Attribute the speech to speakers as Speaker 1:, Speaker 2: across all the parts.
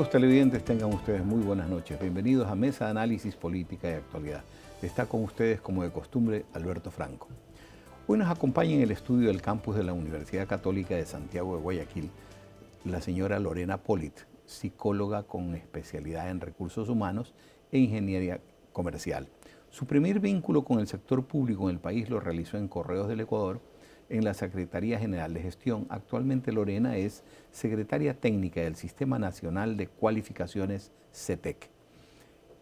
Speaker 1: Amigos televidentes, tengan ustedes muy buenas noches. Bienvenidos a Mesa de Análisis Política y Actualidad. Está con ustedes, como de costumbre, Alberto Franco. Hoy nos acompaña en el estudio del campus de la Universidad Católica de Santiago de Guayaquil la señora Lorena Polit, psicóloga con especialidad en recursos humanos e ingeniería comercial. Su primer vínculo con el sector público en el país lo realizó en Correos del Ecuador, en la Secretaría General de Gestión. Actualmente Lorena es secretaria técnica del Sistema Nacional de Cualificaciones CETEC.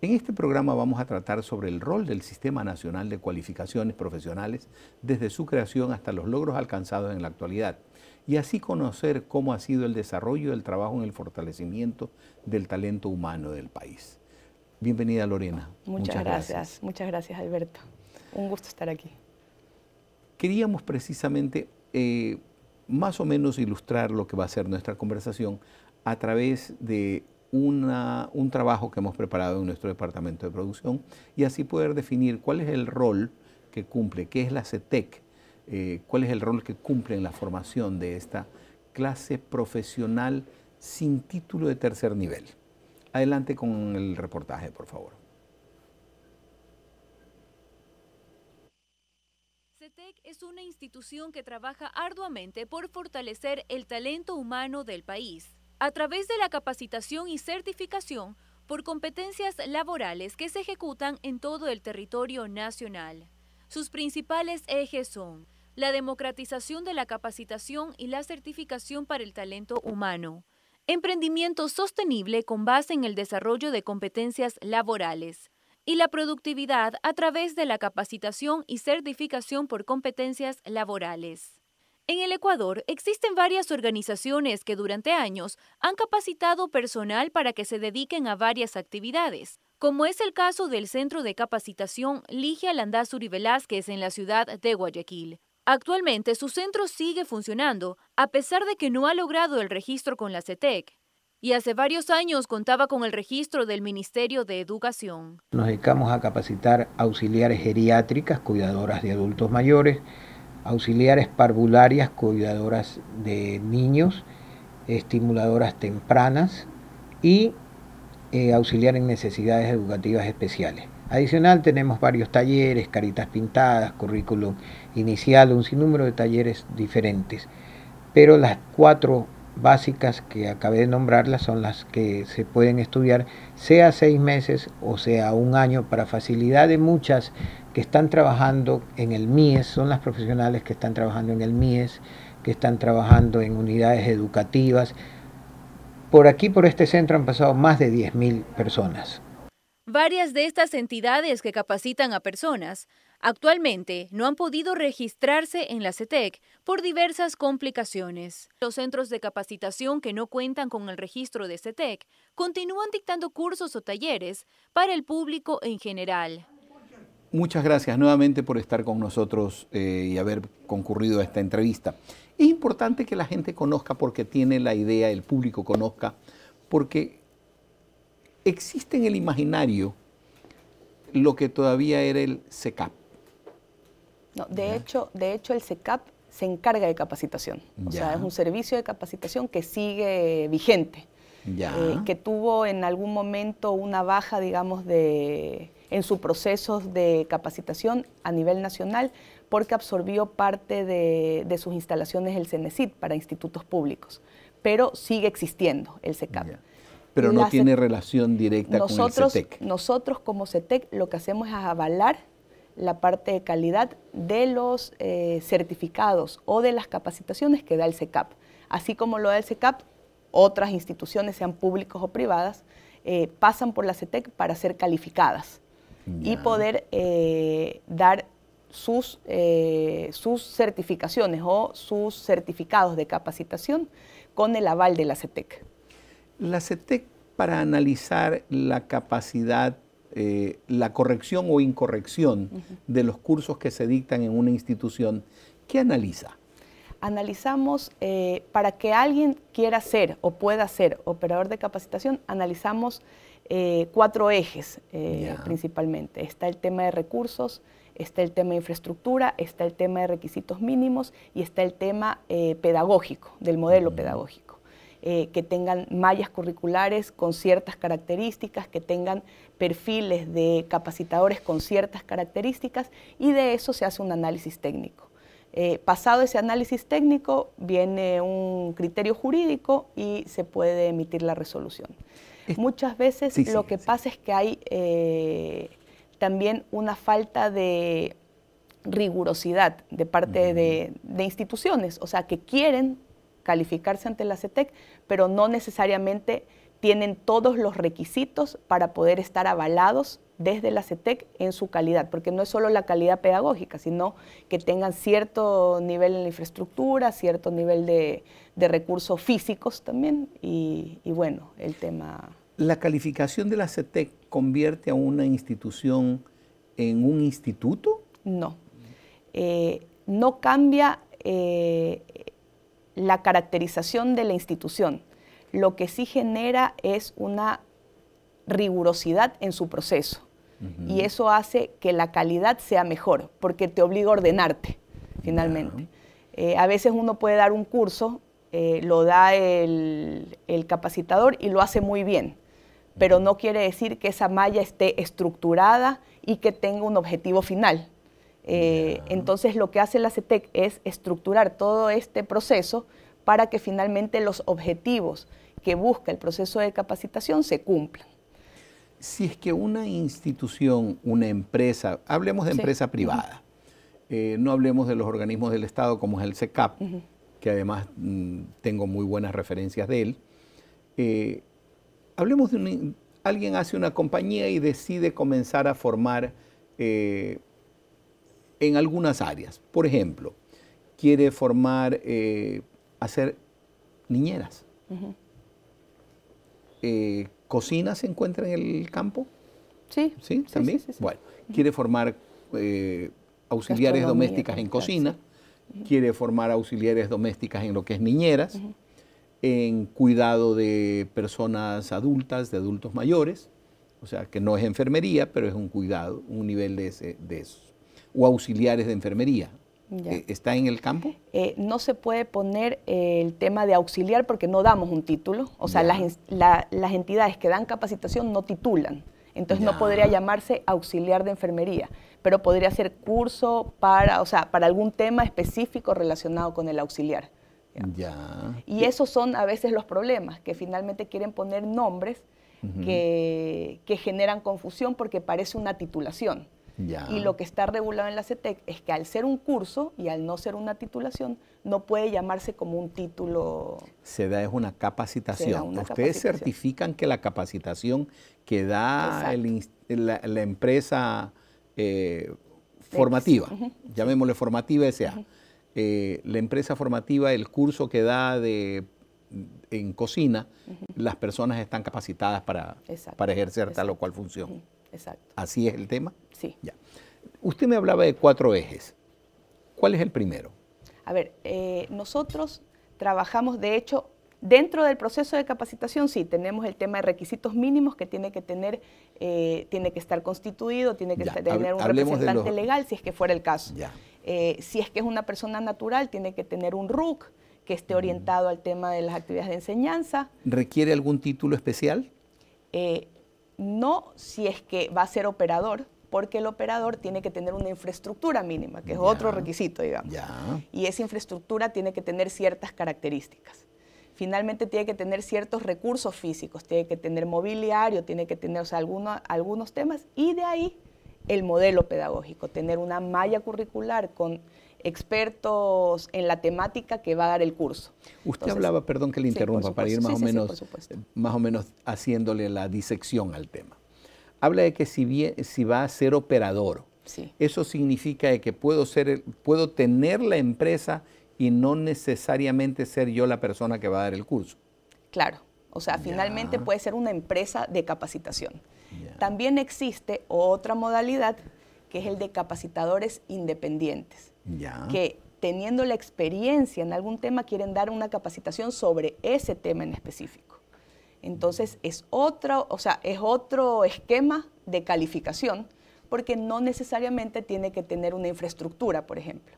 Speaker 1: En este programa vamos a tratar sobre el rol del Sistema Nacional de Cualificaciones Profesionales desde su creación hasta los logros alcanzados en la actualidad y así conocer cómo ha sido el desarrollo del trabajo en el fortalecimiento del talento humano del país. Bienvenida Lorena.
Speaker 2: Muchas, gracias. Muchas gracias Alberto. Un gusto estar aquí.
Speaker 1: Queríamos precisamente eh, más o menos ilustrar lo que va a ser nuestra conversación a través de un trabajo que hemos preparado en nuestro departamento de producción y así poder definir cuál es el rol que cumple, qué es la CETEC, eh, cuál es el rol que cumple en la formación de esta clase profesional sin título de tercer nivel. Adelante con el reportaje, por favor.
Speaker 3: CETEC es una institución que trabaja arduamente por fortalecer el talento humano del país a través de la capacitación y certificación por competencias laborales que se ejecutan en todo el territorio nacional. Sus principales ejes son la democratización de la capacitación y la certificación para el talento humano, emprendimiento sostenible con base en el desarrollo de competencias laborales, y la productividad a través de la capacitación y certificación por competencias laborales. En el Ecuador existen varias organizaciones que durante años han capacitado personal para que se dediquen a varias actividades, como es el caso del Centro de Capacitación Ligia Landazuri Velázquez en la ciudad de Guayaquil. Actualmente su centro sigue funcionando, a pesar de que no ha logrado el registro con la CETEC, y hace varios años contaba con el registro del Ministerio de Educación.
Speaker 4: Nos dedicamos a capacitar auxiliares geriátricas, cuidadoras de adultos mayores, auxiliares parvularias, cuidadoras de niños, estimuladoras tempranas y eh, auxiliar en necesidades educativas especiales. Adicional tenemos varios talleres, caritas pintadas, currículum inicial, un sinnúmero de talleres diferentes. Pero las cuatro básicas que acabé de nombrarlas son las que se pueden estudiar sea seis meses o sea un año para facilidad de muchas que están trabajando en el MIES, son las profesionales que están trabajando en el MIES, que están trabajando en unidades educativas. Por aquí, por este centro, han pasado más de 10.000 personas.
Speaker 3: Varias de estas entidades que capacitan a personas actualmente no han podido registrarse en la CETEC por diversas complicaciones. Los centros de capacitación que no cuentan con el registro de CETEC continúan dictando cursos o talleres para el público en general.
Speaker 1: Muchas gracias nuevamente por estar con nosotros eh, y haber concurrido a esta entrevista. Es importante que la gente conozca porque tiene la idea, el público conozca, porque existe en el imaginario lo que todavía era el SECAP.
Speaker 2: No, de, hecho, de hecho, el SECAP se encarga de capacitación. O sea, es un servicio de capacitación que sigue vigente. Eh, que tuvo en algún momento una baja, digamos, de, en su proceso de capacitación a nivel nacional porque absorbió parte de, sus instalaciones el CENESID para institutos públicos, pero sigue existiendo el SECAP.
Speaker 1: Pero no tiene relación directa con el CETEC.
Speaker 2: Nosotros como CETEC lo que hacemos es avalar la parte de calidad de los eh, certificados o de las capacitaciones que da el CECAP. Así como lo da el CECAP, otras instituciones, sean públicas o privadas, eh, pasan por la CETEC para ser calificadas y poder eh, dar sus, sus certificaciones o sus certificados de capacitación con el aval de la CETEC.
Speaker 1: La CETEC para analizar la capacidad, eh, la corrección o incorrección de los cursos que se dictan en una institución, ¿qué analiza?
Speaker 2: Analizamos, eh, para que alguien quiera ser o pueda ser operador de capacitación, analizamos eh, cuatro ejes principalmente. Está el tema de recursos, está el tema de infraestructura, está el tema de requisitos mínimos y está el tema pedagógico, del modelo pedagógico. Eh, que tengan mallas curriculares con ciertas características, que tengan perfiles de capacitadores con ciertas características y de eso se hace un análisis técnico. Eh, pasado ese análisis técnico viene un criterio jurídico y se puede emitir la resolución. Muchas veces lo que pasa es que hay eh, también una falta de rigurosidad de parte de, de, instituciones, o sea, que quieren calificarse ante la CETEC, pero no necesariamente tienen todos los requisitos para poder estar avalados desde la CETEC en su calidad, porque no es solo la calidad pedagógica, sino que tengan cierto nivel en la infraestructura, cierto nivel de, recursos físicos también, y, bueno, el tema...
Speaker 1: ¿La calificación de la CETEC convierte a una institución en un instituto?
Speaker 2: No. Eh, no cambia eh, la caracterización de la institución. Lo que sí genera es una rigurosidad en su proceso. Y eso hace que la calidad sea mejor, porque te obliga a ordenarte, finalmente. Eh, a veces uno puede dar un curso, eh, lo da el, capacitador y lo hace muy bien, pero no quiere decir que esa malla esté estructurada y que tenga un objetivo final. Eh, entonces lo que hace la CETEC es estructurar todo este proceso para que finalmente los objetivos que busca el proceso de capacitación se cumplan.
Speaker 1: Si es que una institución, una empresa, hablemos de empresa privada, eh, no hablemos de los organismos del Estado como es el CECAP, que además mm, tengo muy buenas referencias de él, eh, hablemos de alguien hace una compañía y decide comenzar a formar eh, en algunas áreas. Por ejemplo, quiere formar, hacer niñeras. ¿Cocina se encuentra en el campo?
Speaker 2: Sí.
Speaker 1: ¿Sí? ¿También? bueno, quiere formar eh, auxiliares domésticas en cocina, quiere formar auxiliares domésticas en lo que es niñeras, en cuidado de personas adultas, de adultos mayores, o sea, que no es enfermería, pero es un cuidado, un nivel de, ese, de esos. O auxiliares de enfermería, eh, ¿Está en el campo?
Speaker 2: Eh, no se puede poner eh, el tema de auxiliar porque no damos un título. O sea, las, entidades que dan capacitación no titulan. Entonces no podría llamarse auxiliar de enfermería, pero podría ser curso para, o sea, para algún tema específico relacionado con el auxiliar.
Speaker 1: Ya.
Speaker 2: Y esos son a veces los problemas, que finalmente quieren poner nombres que, que generan confusión porque parece una titulación. Y lo que está regulado en la CETEC es que al ser un curso y al no ser una titulación, no puede llamarse como un título.
Speaker 1: Se da es una capacitación. Ustedes certifican que la capacitación que da la, empresa eh, formativa, llamémosle formativa S.A., eh, la empresa formativa, el curso que da de en cocina, las personas están capacitadas para, para ejercer tal o cual función.
Speaker 2: Exacto.
Speaker 1: ¿Así es el tema?
Speaker 2: Sí.
Speaker 1: Ya. Usted me hablaba de cuatro ejes. ¿Cuál es el primero?
Speaker 2: A ver, eh, nosotros trabajamos, de hecho, dentro del proceso de capacitación, sí, tenemos el tema de requisitos mínimos que tiene que tener, eh, tiene que estar constituido, tiene que tener un representante legal, si es que fuera el caso. Eh, si es que es una persona natural, tiene que tener un RUC que esté orientado al tema de las actividades de enseñanza.
Speaker 1: ¿Requiere algún título especial?
Speaker 2: No si es que va a ser operador, porque el operador tiene que tener una infraestructura mínima, que es otro requisito, digamos. Y esa infraestructura tiene que tener ciertas características. Finalmente tiene que tener ciertos recursos físicos, tiene que tener mobiliario, tiene que tener algunos temas, y de ahí el modelo pedagógico, tener una malla curricular con expertos en la temática que va a dar el curso.
Speaker 1: Usted hablaba, perdón que le interrumpa, para ir más, o menos, más o menos haciéndole la disección al tema. Habla de que si, si va a ser operador, eso significa que puedo, ser, puedo tener la empresa y no necesariamente ser yo la persona que va a dar el curso.
Speaker 2: Claro, o sea, finalmente puede ser una empresa de capacitación. También existe otra modalidad que es el de capacitadores independientes que teniendo la experiencia en algún tema quieren dar una capacitación sobre ese tema en específico. Entonces es otro, o sea, es otro esquema de calificación porque no necesariamente tiene que tener una infraestructura, por ejemplo.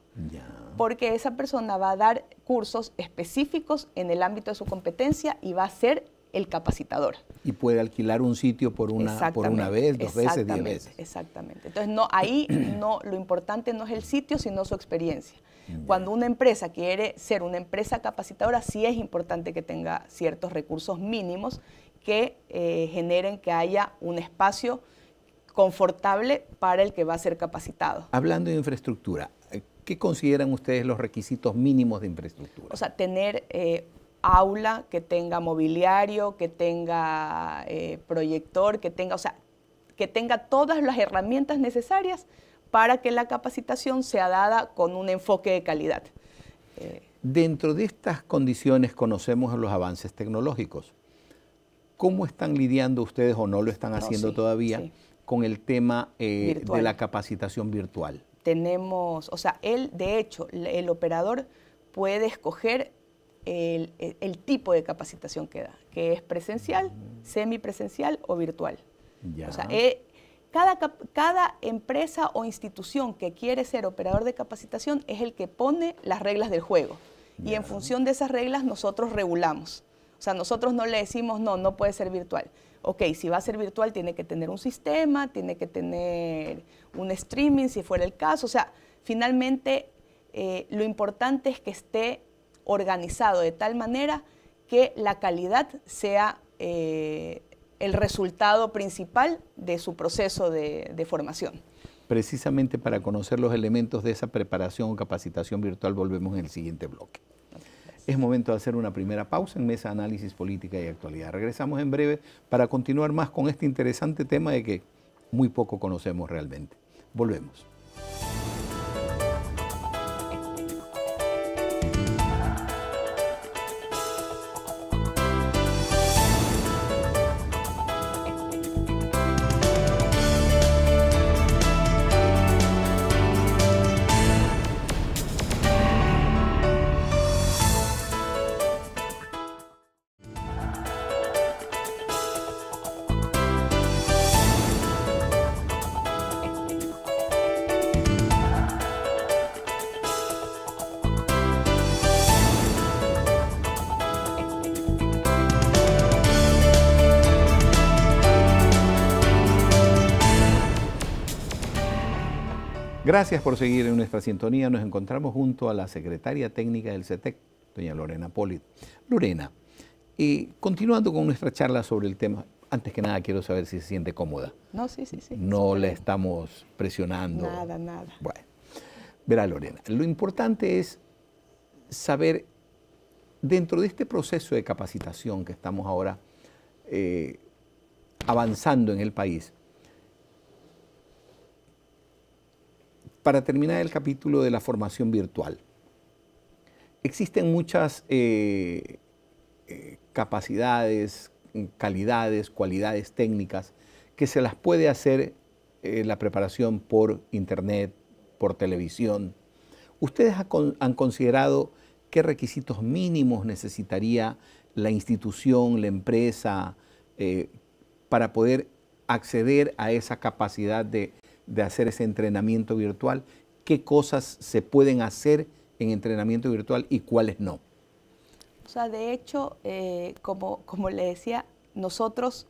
Speaker 2: Porque esa persona va a dar cursos específicos en el ámbito de su competencia y va a ser el capacitador.
Speaker 1: Y puede alquilar un sitio por una, por una vez, dos veces, diez veces.
Speaker 2: Exactamente. Entonces, no, ahí no, lo importante no es el sitio, sino su experiencia. Cuando una empresa quiere ser una empresa capacitadora, sí es importante que tenga ciertos recursos mínimos que eh, generen que haya un espacio confortable para el que va a ser capacitado.
Speaker 1: Hablando de infraestructura, eh, ¿qué consideran ustedes los requisitos mínimos de infraestructura?
Speaker 2: O sea, tener eh, aula, que tenga mobiliario, que tenga eh, proyector, que tenga, o sea, que tenga todas las herramientas necesarias para que la capacitación sea dada con un enfoque de calidad.
Speaker 1: Dentro de estas condiciones conocemos los avances tecnológicos. ¿Cómo están lidiando ustedes o no lo están haciendo todavía con el tema eh, de la capacitación virtual?
Speaker 2: Tenemos, o sea, él, de hecho, el operador puede escoger el, tipo de capacitación que da, que es presencial, semipresencial o virtual. O sea, eh, cada, cada, empresa o institución que quiere ser operador de capacitación es el que pone las reglas del juego. Y en función de esas reglas nosotros regulamos. O sea, nosotros no le decimos, no, no puede ser virtual. Ok, si va a ser virtual tiene que tener un sistema, tiene que tener un streaming, si fuera el caso. O sea, finalmente eh, lo importante es que esté organizado de tal manera que la calidad sea eh, el resultado principal de su proceso de, de formación.
Speaker 1: Precisamente para conocer los elementos de esa preparación o capacitación virtual volvemos en el siguiente bloque. Es momento de hacer una primera pausa en Mesa Análisis Política y Actualidad. Regresamos en breve para continuar más con este interesante tema de que muy poco conocemos realmente. Volvemos. Gracias por seguir en nuestra sintonía. Nos encontramos junto a la secretaria técnica del CETEC, doña Lorena Polit. Lorena, y continuando con nuestra charla sobre el tema, antes que nada quiero saber si se siente cómoda.
Speaker 2: No, sí, sí, sí.
Speaker 1: No le estamos presionando.
Speaker 2: Nada, nada.
Speaker 1: Bueno, verá Lorena, lo importante es saber, dentro de este proceso de capacitación que estamos ahora eh, avanzando en el país, para terminar el capítulo de la formación virtual, existen muchas eh, eh, capacidades, calidades, cualidades técnicas que se las puede hacer eh, la preparación por internet, por televisión. ¿Ustedes han considerado qué requisitos mínimos necesitaría la institución, la empresa, para poder acceder a esa capacidad de de hacer ese entrenamiento virtual, qué cosas se pueden hacer en entrenamiento virtual y cuáles no.
Speaker 2: O sea, de hecho, eh, como, como le decía, nosotros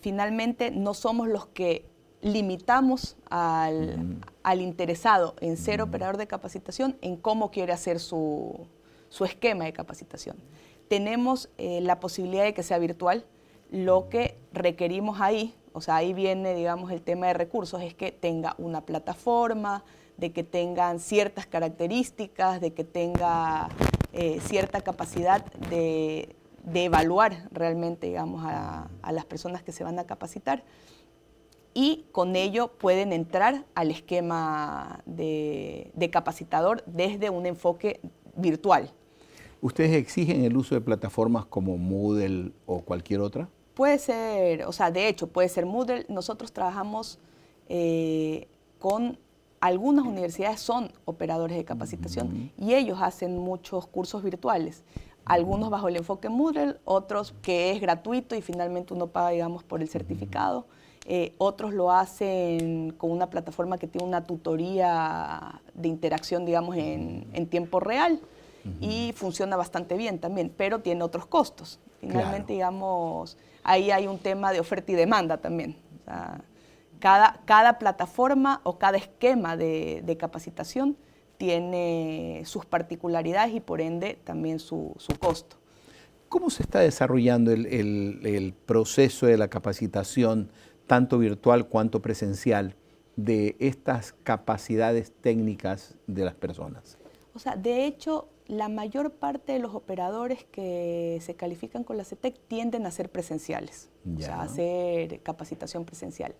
Speaker 2: finalmente no somos los que limitamos al, mm. interesado en ser mm. operador de capacitación en cómo quiere hacer su, esquema de capacitación. Tenemos eh, la posibilidad de que sea virtual, lo que requerimos ahí o sea, ahí viene, digamos, el tema de recursos, es que tenga una plataforma, de que tengan ciertas características, de que tenga eh, cierta capacidad de, evaluar realmente, digamos, a, las personas que se van a capacitar. Y con ello pueden entrar al esquema de, de capacitador desde un enfoque virtual.
Speaker 1: ¿Ustedes exigen el uso de plataformas como Moodle o cualquier otra?
Speaker 2: Puede ser, o sea, de hecho, puede ser Moodle. Nosotros trabajamos eh, con algunas universidades, son operadores de capacitación y ellos hacen muchos cursos virtuales. Algunos bajo el enfoque Moodle, otros que es gratuito y finalmente uno paga, digamos, por el certificado. eh, otros lo hacen con una plataforma que tiene una tutoría de interacción, digamos, en, tiempo real y funciona bastante bien también, pero tiene otros costos. Finalmente, digamos, ahí hay un tema de oferta y demanda también. cada, cada, plataforma o cada esquema de, capacitación tiene sus particularidades y por ende también su, costo.
Speaker 1: ¿Cómo se está desarrollando el, el proceso de la capacitación tanto virtual cuanto presencial, de estas capacidades técnicas de las personas?
Speaker 2: O sea, de hecho, la mayor parte de los operadores que se califican con la CETEC tienden a ser presenciales, o sea, a hacer capacitación presencial.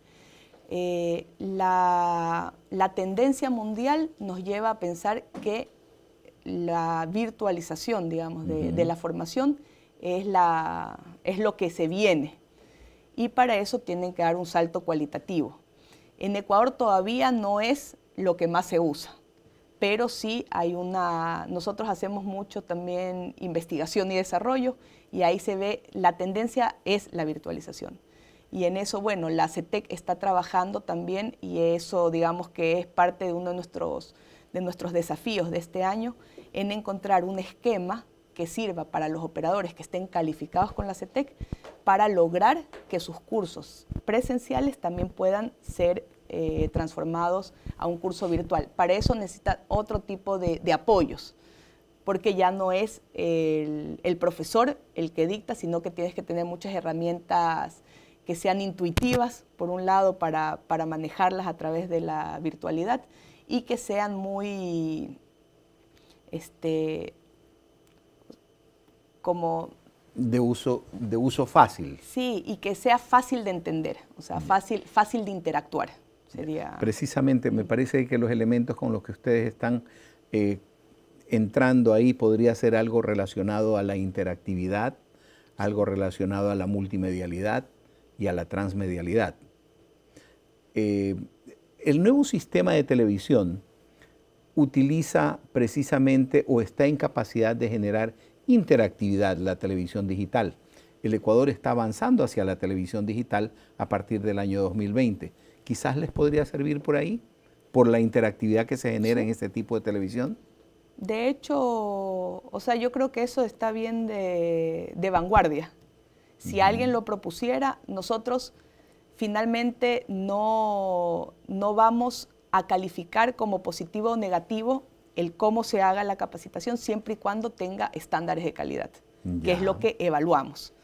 Speaker 2: Eh, la, tendencia mundial nos lleva a pensar que la virtualización, digamos, de, la formación es, la, es lo que se viene y para eso tienen que dar un salto cualitativo. En Ecuador todavía no es lo que más se usa, pero sí hay una, nosotros hacemos mucho también investigación y desarrollo y ahí se ve, la tendencia es la virtualización. Y en eso, bueno, la CETEC está trabajando también y eso digamos que es parte de uno de nuestros, de nuestros desafíos de este año, en encontrar un esquema que sirva para los operadores que estén calificados con la CETEC para lograr que sus cursos presenciales también puedan ser eh, transformados a un curso virtual. Para eso necesita otro tipo de, apoyos, porque ya no es el, profesor el que dicta, sino que tienes que tener muchas herramientas que sean intuitivas, por un lado, para, para manejarlas a través de la virtualidad y que sean muy este, como...
Speaker 1: De uso, de uso fácil.
Speaker 2: Sí, y que sea fácil de entender, o sea, fácil, fácil de interactuar. Sería...
Speaker 1: Precisamente, me parece que los elementos con los que ustedes están eh, entrando ahí podría ser algo relacionado a la interactividad, algo relacionado a la multimedialidad y a la transmedialidad. Eh, el nuevo sistema de televisión utiliza precisamente o está en capacidad de generar interactividad, la televisión digital. El Ecuador está avanzando hacia la televisión digital a partir del año 2020. Quizás les podría servir por ahí, por la interactividad que se genera en este tipo de televisión.
Speaker 2: De hecho, o sea, yo creo que eso está bien de, vanguardia. Si alguien lo propusiera, nosotros finalmente no, no vamos a calificar como positivo o negativo el cómo se haga la capacitación siempre y cuando tenga estándares de calidad, que es lo que evaluamos.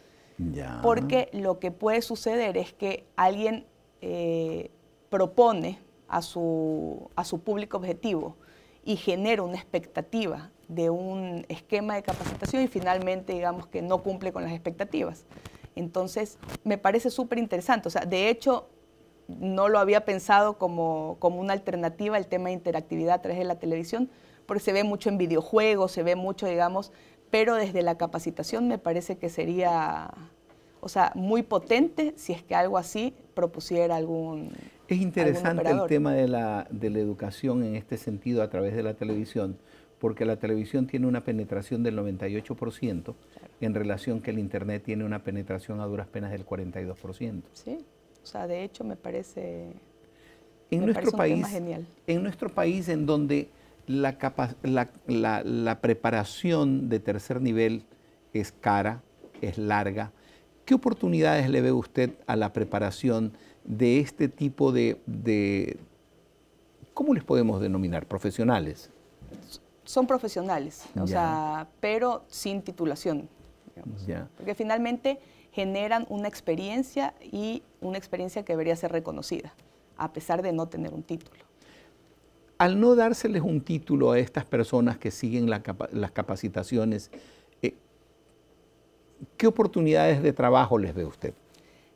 Speaker 2: Porque lo que puede suceder es que alguien eh, propone a su, a su público objetivo y genera una expectativa de un esquema de capacitación y finalmente digamos que no cumple con las expectativas. Entonces, me parece súper interesante. O sea, de hecho, no lo había pensado como, como, una alternativa el tema de interactividad a través de la televisión, porque se ve mucho en videojuegos, se ve mucho, digamos, pero desde la capacitación me parece que sería, o sea, muy potente si es que algo así propusiera algún...
Speaker 1: Es interesante el tema de la, de la educación en este sentido a través de la televisión, porque la televisión tiene una penetración del 98% en relación que el Internet tiene una penetración a duras penas del 42%.
Speaker 2: Sí, o sea, de hecho me parece,
Speaker 1: en nuestro país, genial. En nuestro país en donde la, preparación de tercer nivel es cara, es larga. ¿Qué oportunidades le ve usted a la preparación de este tipo de, ¿cómo les podemos denominar? ¿Profesionales?
Speaker 2: Son profesionales, o sea, pero sin titulación. Porque finalmente generan una experiencia y una experiencia que debería ser reconocida, a pesar de no tener un título
Speaker 1: al no dárseles un título a estas personas que siguen las capacitaciones, ¿qué oportunidades de trabajo les ve usted?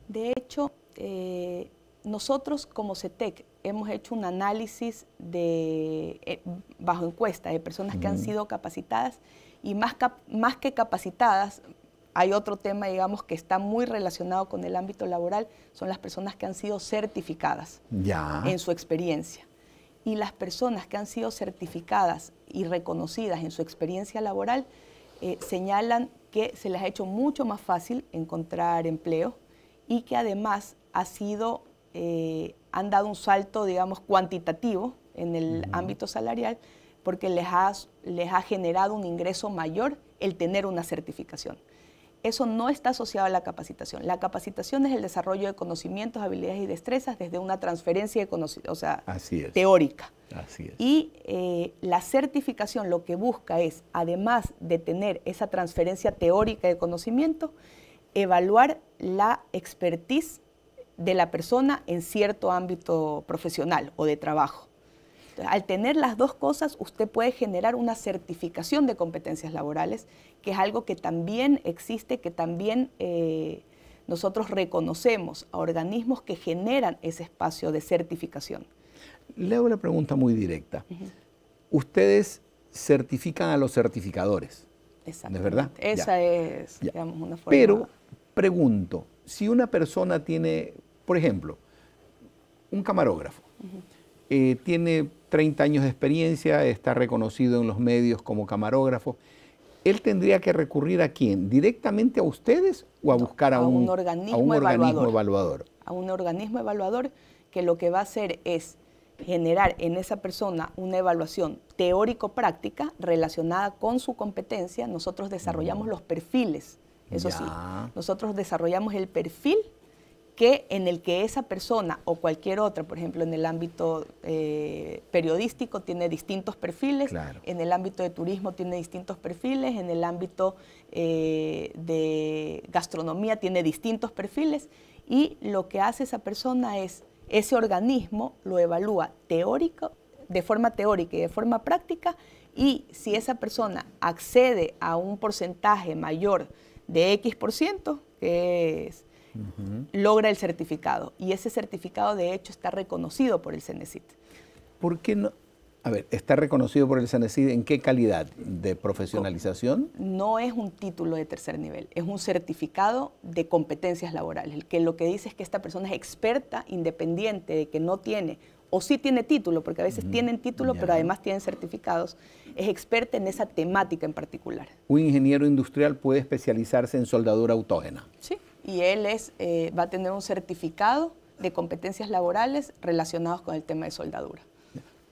Speaker 2: De hecho, eh, nosotros como CETEC hemos hecho un análisis de, eh, bajo encuesta de personas que han sido capacitadas y más, más que capacitadas, hay otro tema, digamos, que está muy relacionado con el ámbito laboral, son las personas que han sido certificadas en su experiencia. Y las personas que han sido certificadas y reconocidas en su experiencia laboral eh, señalan que se les ha hecho mucho más fácil encontrar empleo y que además ha sido eh, han dado un salto, digamos, cuantitativo en el ámbito salarial porque les ha, les ha generado un ingreso mayor el tener una certificación. Eso no está asociado a la capacitación. La capacitación es el desarrollo de conocimientos, habilidades y destrezas desde una transferencia de o sea, teórica.
Speaker 1: Así es.
Speaker 2: Y eh, la certificación lo que busca es, además de tener esa transferencia teórica de conocimiento, evaluar la expertise de la persona en cierto ámbito profesional o de trabajo. Al tener las dos cosas, usted puede generar una certificación de competencias laborales, que es algo que también existe, que también eh, nosotros reconocemos a organismos que generan ese espacio de certificación.
Speaker 1: Le hago una pregunta muy directa. Ustedes certifican a los certificadores.
Speaker 2: Exacto.
Speaker 1: ¿Es verdad?
Speaker 2: Esa es, digamos, una forma.
Speaker 1: Pero pregunto, si una persona tiene por ejemplo, un camarógrafo eh, tiene 30 años de experiencia, está reconocido en los medios como camarógrafo. ¿Él tendría que recurrir a quién? ¿Directamente a ustedes o a buscar a, un,
Speaker 2: organismo,
Speaker 1: evaluador,
Speaker 2: A un organismo evaluador que lo que va a hacer es generar en esa persona una evaluación teórico-práctica relacionada con su competencia. Nosotros desarrollamos los perfiles, eso sí. Nosotros desarrollamos el perfil que en el que esa persona o cualquier otra, por ejemplo, en el ámbito eh, periodístico tiene distintos perfiles, en el ámbito de turismo tiene distintos perfiles, en el ámbito eh, de gastronomía tiene distintos perfiles y lo que hace esa persona es, ese organismo lo evalúa teórico, de forma teórica y de forma práctica y si esa persona accede a un porcentaje mayor de X por ciento, que es logra el certificado. Y ese certificado, de hecho, está reconocido por el CENESIT.
Speaker 1: ¿Por qué no? A ver, ¿está reconocido por el CENESID en qué calidad? ¿De profesionalización?
Speaker 2: No es un título de tercer nivel, es un certificado de competencias laborales, el que lo que dice es que esta persona es experta, independiente de que no tiene, o sí tiene título, porque a veces tienen título, pero además tienen certificados, es experta en esa temática en particular.
Speaker 1: ¿Un ingeniero industrial puede especializarse en soldadura autógena?
Speaker 2: Sí y él es, eh, va a tener un certificado de competencias laborales relacionados con el tema de soldadura.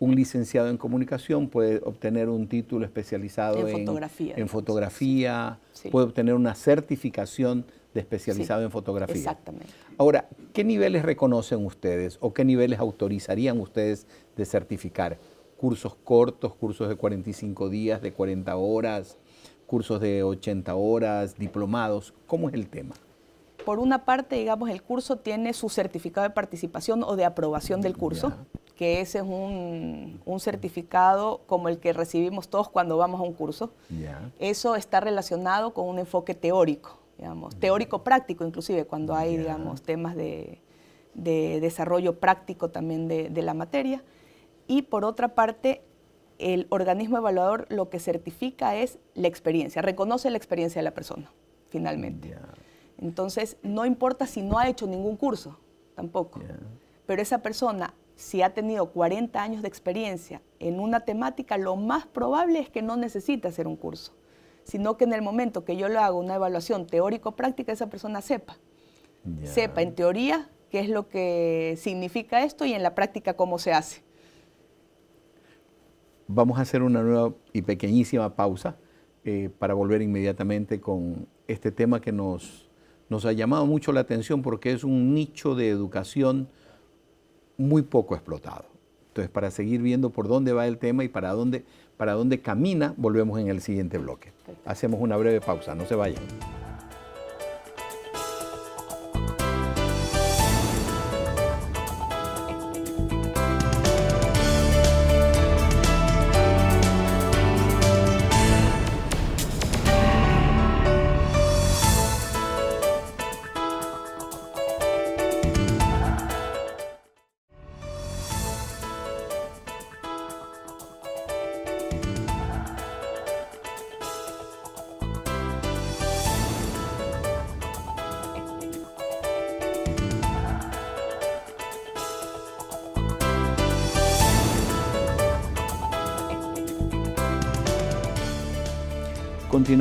Speaker 1: Un licenciado en comunicación puede obtener un título especializado
Speaker 2: en, fotografía.
Speaker 1: En fotografía, puede obtener una certificación de especializado en fotografía.
Speaker 2: Exactamente.
Speaker 1: Ahora, ¿qué niveles reconocen ustedes o qué niveles autorizarían ustedes de certificar? ¿Cursos cortos, cursos de 45 días, de 40 horas, cursos de 80 horas, diplomados? ¿Cómo es el tema?
Speaker 2: Por una parte, digamos, el curso tiene su certificado de participación o de aprobación del curso, que ese es un, certificado como el que recibimos todos cuando vamos a un curso. Eso está relacionado con un enfoque teórico, digamos, teórico-práctico inclusive, cuando hay, digamos, temas de, desarrollo práctico también de, la materia. Y por otra parte, el organismo evaluador lo que certifica es la experiencia, reconoce la experiencia de la persona, finalmente. Entonces, no importa si no ha hecho ningún curso, tampoco. Pero esa persona, si ha tenido 40 años de experiencia en una temática, lo más probable es que no necesite hacer un curso, sino que en el momento que yo le hago una evaluación teórico-práctica, esa persona sepa. Sepa en teoría qué es lo que significa esto y en la práctica cómo se hace.
Speaker 1: Vamos a hacer una nueva y pequeñísima pausa eh, para volver inmediatamente con este tema que nos nos ha llamado mucho la atención porque es un nicho de educación muy poco explotado. Entonces, para seguir viendo por dónde va el tema y para dónde, para dónde camina, volvemos en el siguiente bloque. Hacemos una breve pausa, no se vayan.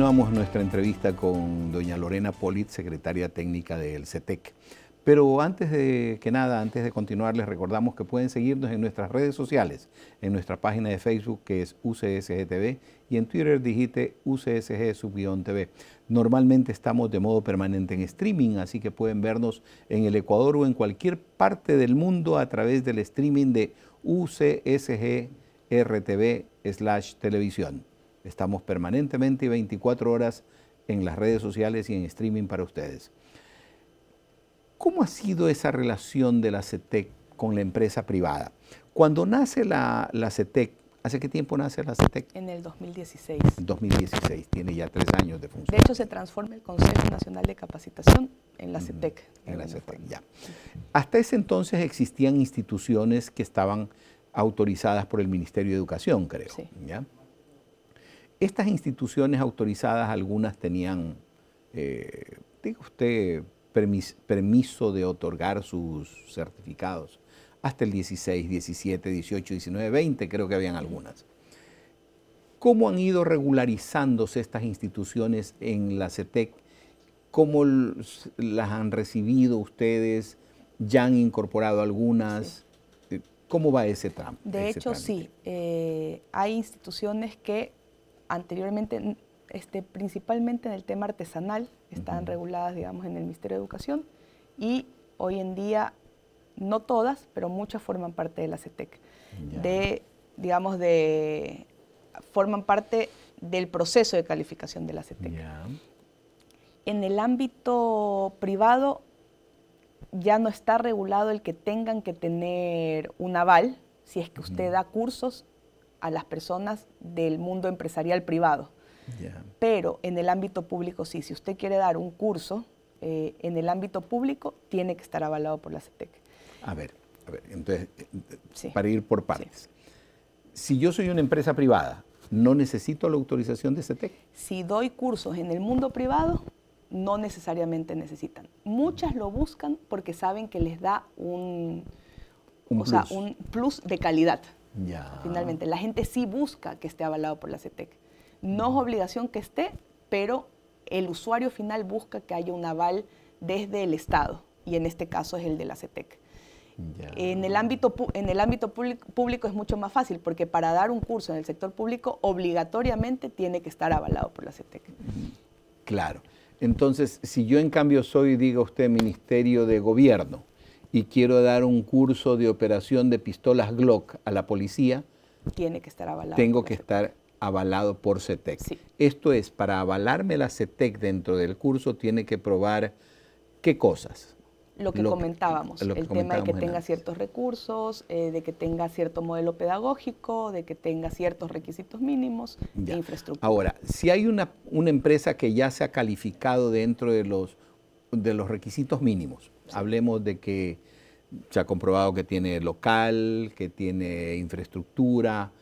Speaker 1: Continuamos nuestra entrevista con doña Lorena Polit, secretaria técnica del CETEC. Pero antes de que nada, antes de continuar, les recordamos que pueden seguirnos en nuestras redes sociales, en nuestra página de Facebook que es UCSGTV y en Twitter digite UCSG-TV. Normalmente estamos de modo permanente en streaming, así que pueden vernos en el Ecuador o en cualquier parte del mundo a través del streaming de UCSG RTV slash televisión. Estamos permanentemente y 24 horas en las redes sociales y en streaming para ustedes. ¿Cómo ha sido esa relación de la CETEC con la empresa privada? Cuando nace la, la CETEC, ¿hace qué tiempo nace la CETEC?
Speaker 2: En el 2016.
Speaker 1: En 2016, tiene ya tres años de función.
Speaker 2: De hecho, se transforma el Consejo Nacional de Capacitación en la CETEC.
Speaker 1: en la CETEC, ya. Hasta ese entonces existían instituciones que estaban autorizadas por el Ministerio de Educación, creo.
Speaker 2: Sí.
Speaker 1: ¿ya? Estas instituciones autorizadas, algunas tenían, eh, diga usted, permiso de otorgar sus certificados. Hasta el 16, 17, 18, 19, 20 creo que habían algunas. ¿Cómo han ido regularizándose estas instituciones en la CETEC? ¿Cómo las han recibido ustedes? ¿Ya han incorporado algunas? Eh, ¿Cómo va ese trámite?
Speaker 2: De hecho, sí. Eh, hay instituciones que anteriormente este, principalmente en el tema artesanal, están reguladas, digamos, en el Ministerio de Educación y hoy en día, no todas, pero muchas forman parte de la CETEC. De, digamos, de, forman parte del proceso de calificación de la CETEC. En el ámbito privado ya no está regulado el que tengan que tener un aval si es que usted da cursos a las personas del mundo empresarial privado. Pero en el ámbito público sí, si usted quiere dar un curso eh, en el ámbito público, tiene que estar avalado por la CETEC.
Speaker 1: A ver, a ver entonces, eh, para ir por partes. Si yo soy una empresa privada, ¿no necesito la autorización de CETEC?
Speaker 2: Si doy cursos en el mundo privado, no necesariamente necesitan. Muchas lo buscan porque saben que les da un,
Speaker 1: un,
Speaker 2: plus. un plus de calidad.
Speaker 1: Ya.
Speaker 2: Finalmente, la gente sí busca que esté avalado por la CETEC. No es obligación que esté, pero el usuario final busca que haya un aval desde el Estado, y en este caso es el de la CETEC. En el ámbito, en el ámbito público, es mucho más fácil, porque para dar un curso en el sector público, obligatoriamente tiene que estar avalado por la CETEC.
Speaker 1: Claro. Entonces, si yo en cambio soy, diga usted, Ministerio de Gobierno, y quiero dar un curso de operación de pistolas Glock a la policía,
Speaker 2: tiene que estar avalado.
Speaker 1: Tengo que estar avalado por CETEC. Esto es, para avalarme la CETEC dentro del curso, tiene que probar qué cosas.
Speaker 2: Lo que comentábamos, el tema de que tenga ciertos recursos, eh, de que tenga cierto modelo pedagógico, de que tenga ciertos requisitos mínimos de infraestructura.
Speaker 1: Ahora, si hay una, una, empresa que ya se ha calificado dentro de los, de los requisitos mínimos, hablemos de que se ha comprobado que tiene local, que tiene infraestructura,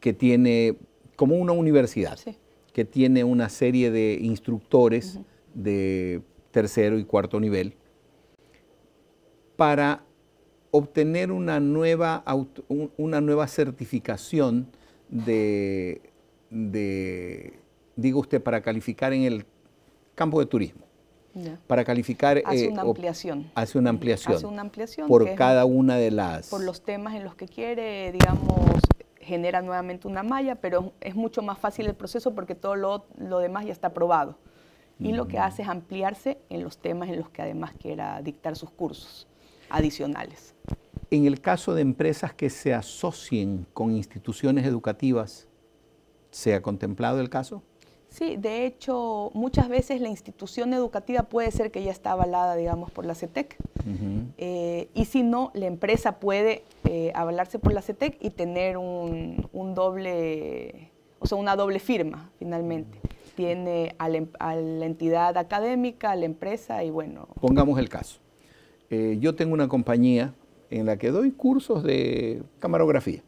Speaker 1: que tiene, como una universidad, que tiene una serie de instructores de tercero y cuarto nivel para obtener una nueva, una nueva certificación de, de, digo usted, para calificar en el campo de turismo. Para calificar...
Speaker 2: Hace eh, una ampliación.
Speaker 1: Hace una ampliación.
Speaker 2: Hace una ampliación.
Speaker 1: Por cada una de las...
Speaker 2: Por los temas en los que quiere, digamos, genera nuevamente una malla, pero es mucho más fácil el proceso porque todo lo, demás ya está aprobado. Y lo que hace es ampliarse en los temas en los que además quiera dictar sus cursos adicionales.
Speaker 1: En el caso de empresas que se asocien con instituciones educativas, ¿se ha contemplado el caso?
Speaker 2: Sí, de hecho, muchas veces la institución educativa puede ser que ya está avalada, digamos, por la CETEC. Eh, y si no, la empresa puede eh, avalarse por la CETEC y tener un, doble, o sea, una doble firma, finalmente. Tiene a la, entidad académica, a la empresa y bueno.
Speaker 1: Pongamos el caso. Eh, yo tengo una compañía en la que doy cursos de camarografía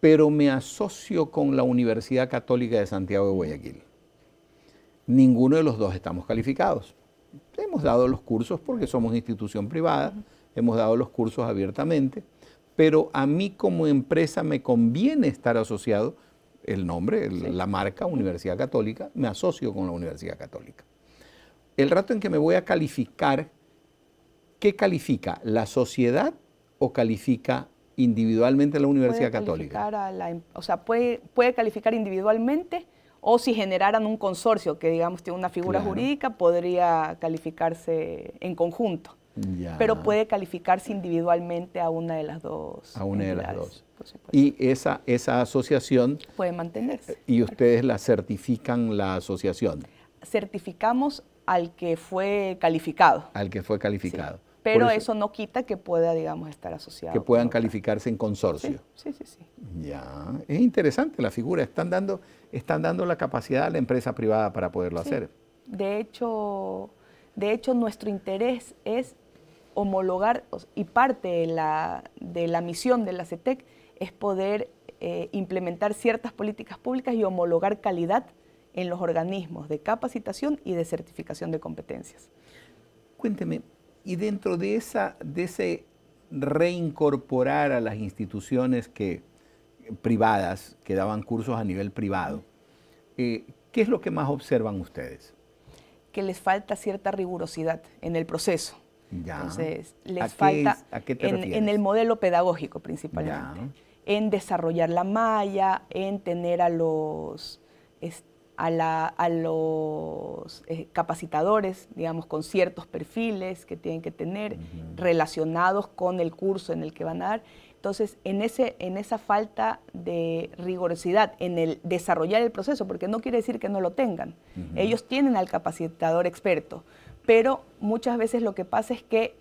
Speaker 1: pero me asocio con la Universidad Católica de Santiago de Guayaquil. Ninguno de los dos estamos calificados. Hemos dado los cursos porque somos institución privada, hemos dado los cursos abiertamente, pero a mí como empresa me conviene estar asociado, el nombre, la marca Universidad Católica, me asocio con la Universidad Católica. El rato en que me voy a calificar ¿qué califica? ¿La sociedad o califica individualmente la Universidad
Speaker 2: puede
Speaker 1: Católica?
Speaker 2: a la o sea, puede, puede calificar individualmente o si generaran un consorcio que, digamos, tiene una figura
Speaker 1: Claro.
Speaker 2: jurídica, podría calificarse en conjunto.
Speaker 1: Ya.
Speaker 2: Pero puede calificarse individualmente a una de las dos.
Speaker 1: A una de las dos. Y esa, esa asociación,
Speaker 2: puede mantenerse.
Speaker 1: y ustedes la certifican la asociación
Speaker 2: Certificamos al que fue calificado.
Speaker 1: al que fue
Speaker 2: sí. Pero eso, no quita que pueda, digamos, estar asociado.
Speaker 1: que puedan calificarse en consorcio.
Speaker 2: Sí, sí, sí. sí.
Speaker 1: Ya, es interesante la figura. Están dando, están dando la capacidad a la empresa privada para poderlo
Speaker 2: Sí.
Speaker 1: hacer.
Speaker 2: De hecho, de hecho, nuestro interés es homologar, y parte de la, de la misión de la CETEC es poder eh, implementar ciertas políticas públicas y homologar calidad en los organismos de capacitación y de certificación de competencias.
Speaker 1: Cuénteme, y dentro de, esa, de ese reincorporar a las instituciones que, privadas que daban cursos a nivel privado, eh, ¿qué es lo que más observan ustedes?
Speaker 2: que les falta cierta rigurosidad en el proceso.
Speaker 1: Ya.
Speaker 2: Entonces,
Speaker 1: ¿A
Speaker 2: les falta
Speaker 1: a qué te
Speaker 2: en, el modelo pedagógico principalmente,
Speaker 1: Ya.
Speaker 2: en desarrollar la malla, en tener a los, es- a la- a los eh, capacitadores, digamos, con ciertos perfiles que tienen que tener relacionados con el curso en el que van a dar. Entonces, en, ese, en esa falta de rigurosidad en el desarrollar el proceso, porque no quiere decir que no lo tengan, ellos tienen al capacitador experto, pero muchas veces lo que pasa es que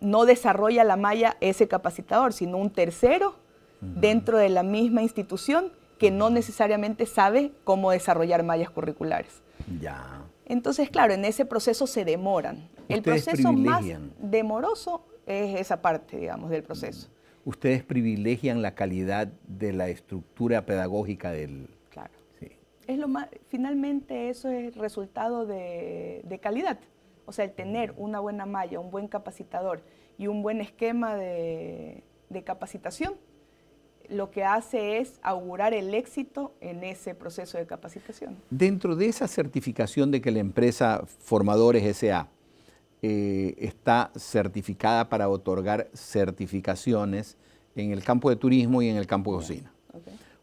Speaker 2: no desarrolla la malla ese capacitador, sino un tercero dentro de la misma institución que no necesariamente sabe cómo desarrollar mallas curriculares.
Speaker 1: Ya.
Speaker 2: Entonces, claro, en ese proceso se demoran. El proceso más demoroso es esa parte, digamos, del proceso.
Speaker 1: Ustedes privilegian la calidad de la estructura pedagógica del...
Speaker 2: Claro.
Speaker 1: sí.
Speaker 2: Es lo más, finalmente eso es resultado de, de calidad. O sea, el tener una buena malla, un buen capacitador y un buen esquema de, de capacitación, lo que hace es augurar el éxito en ese proceso de capacitación.
Speaker 1: Dentro de esa certificación de que la empresa Formadores SA eh, está certificada para otorgar certificaciones en el campo de turismo y en el campo de cocina.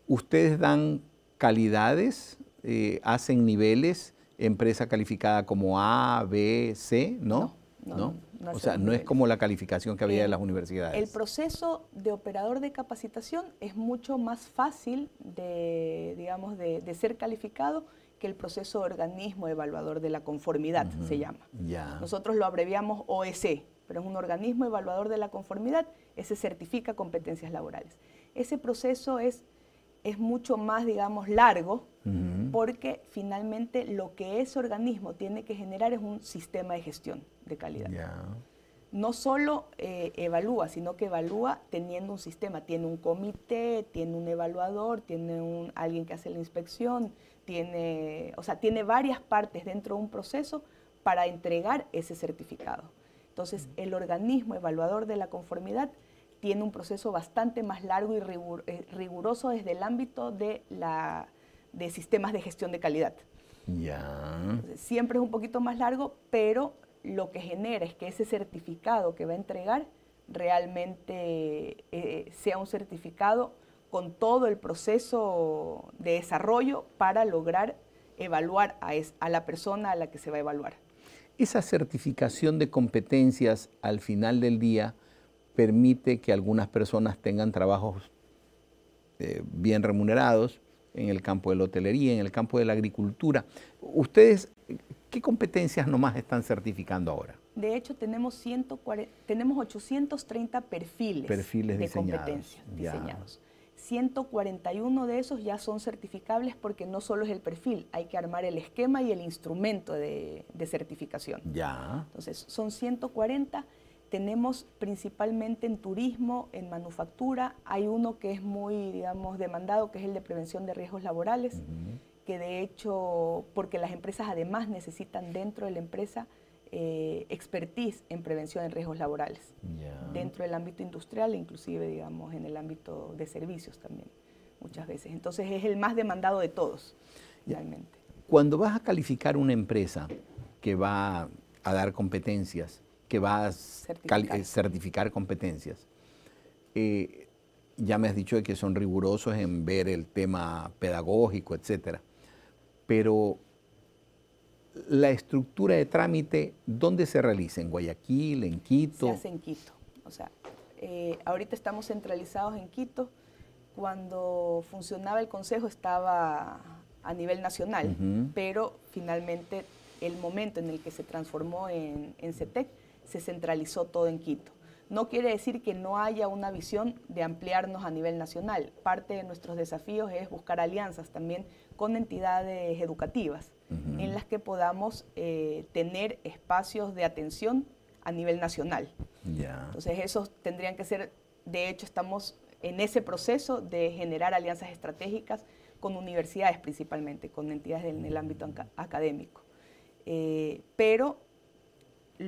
Speaker 1: ¿Ustedes dan calidades, eh, hacen niveles, empresa calificada como A, B, C? ¿No?
Speaker 2: No, no, no
Speaker 1: o sea, no es como la calificación que había de las universidades.
Speaker 2: El proceso de operador de capacitación es mucho más fácil de, digamos, de, de ser calificado que el proceso de organismo evaluador de la conformidad, se llama.
Speaker 1: Ya.
Speaker 2: Nosotros lo abreviamos OEC, pero es un organismo evaluador de la conformidad, ese certifica competencias laborales. Ese proceso es, es mucho más, digamos, largo, porque finalmente lo que ese organismo tiene que generar es un sistema de gestión de calidad no solo eh, evalúa, sino que evalúa teniendo un sistema. Tiene un comité, tiene un evaluador, tiene un, alguien que hace la inspección, tiene, o sea, tiene varias partes dentro de un proceso para entregar ese certificado. Entonces, el organismo evaluador de la conformidad tiene un proceso bastante más largo y rigur- eh, riguroso desde el ámbito de, la, de sistemas de gestión de calidad.
Speaker 1: Ya.
Speaker 2: Entonces, siempre es un poquito más largo, pero lo que genera es que ese certificado que va a entregar realmente eh, sea un certificado con todo el proceso de desarrollo para lograr evaluar a, es- a la persona a la que se va a evaluar.
Speaker 1: Esa certificación de competencias al final del día permite que algunas personas tengan trabajos eh, bien remunerados en el campo de la hotelería, en el campo de la agricultura. ¿Ustedes qué competencias nomás están certificando ahora?
Speaker 2: De hecho, tenemos, 140 tenemos 830 perfiles,
Speaker 1: Perfiles
Speaker 2: de
Speaker 1: diseñados,
Speaker 2: competencias
Speaker 1: ya.
Speaker 2: diseñados. 141 de esos ya son certificables porque no solo es el perfil, hay que armar el esquema y el instrumento de, de certificación.
Speaker 1: Ya.
Speaker 2: Entonces, son 140. Tenemos principalmente en turismo, en manufactura. Hay uno que es muy, digamos, demandado, que es el de prevención de riesgos laborales, que de hecho, porque las empresas además necesitan dentro de la empresa eh, expertise en prevención de riesgos laborales, dentro del ámbito industrial inclusive, digamos, en el ámbito de servicios también, muchas veces. Entonces, es el más demandado de todos, realmente.
Speaker 1: Cuando vas a calificar una empresa que va a dar competencias, que va a certificar, competencias. Eh, ya me has dicho que son rigurosos en ver el tema pedagógico, etcétera. Pero la estructura de trámite, ¿dónde se realiza? ¿En Guayaquil, en Quito?
Speaker 2: Se hace en Quito. O sea, eh, ahorita estamos centralizados en Quito. Cuando funcionaba el Consejo estaba a nivel nacional, pero finalmente el momento en el que se transformó en, en CETEC se centralizó todo en Quito. No quiere decir que no haya una visión de ampliarnos a nivel nacional. Parte de nuestros desafíos es buscar alianzas también con entidades educativas en las que podamos eh, tener espacios de atención a nivel nacional. Entonces, esos tendrían que ser, de hecho, estamos en ese proceso de generar alianzas estratégicas con universidades principalmente, con entidades en el ámbito académico. Eh, pero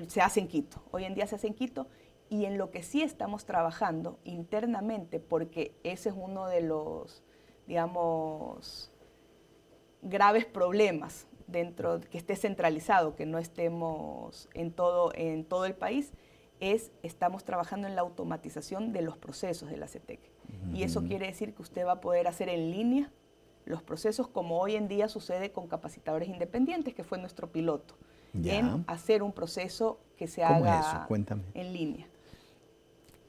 Speaker 2: se hace en Quito, hoy en día se hace en Quito y en lo que sí estamos trabajando internamente, porque ese es uno de los, digamos, graves problemas dentro, que esté centralizado, que no estemos en todo, en todo el país, es estamos trabajando en la automatización de los procesos de la CETEC. Y eso quiere decir que usted va a poder hacer en línea los procesos como hoy en día sucede con capacitadores independientes, que fue nuestro piloto, en hacer un proceso que se haga en línea.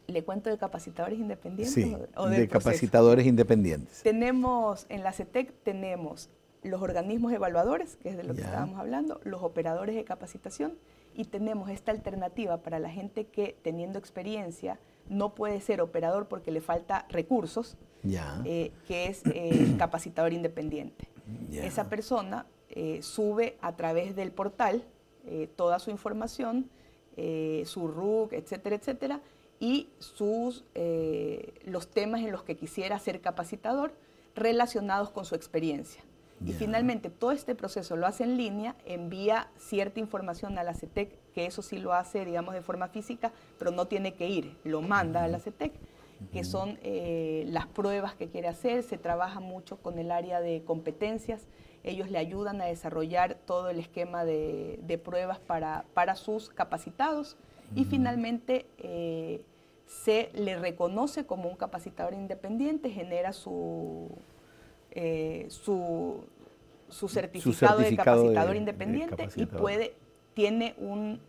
Speaker 2: ¿Le cuento de capacitadores independientes?
Speaker 1: Sí, o de, capacitadores independientes.
Speaker 2: Tenemos, en la CETEC tenemos los organismos evaluadores, que es de lo que estábamos hablando, los operadores de capacitación, y tenemos esta alternativa para la gente que teniendo experiencia no puede ser operador porque le falta recursos, eh, que es eh, capacitador independiente. Esa persona eh, sube a través del portal toda su información, su RUC, etcétera, etcétera, y sus, los temas en los que quisiera ser capacitador relacionados con su experiencia. Y finalmente todo este proceso lo hace en línea, envía cierta información a la CETEC, que eso sí lo hace, digamos, de forma física, pero no tiene que ir, lo manda a la CETEC, que son eh, las pruebas que quiere hacer, se trabaja mucho con el área de competencias, ellos le ayudan a desarrollar todo el esquema de, pruebas para, para, sus capacitados y finalmente eh, se le reconoce como un capacitador independiente, genera su eh, su, su, certificado de capacitador independiente y puede, tiene un,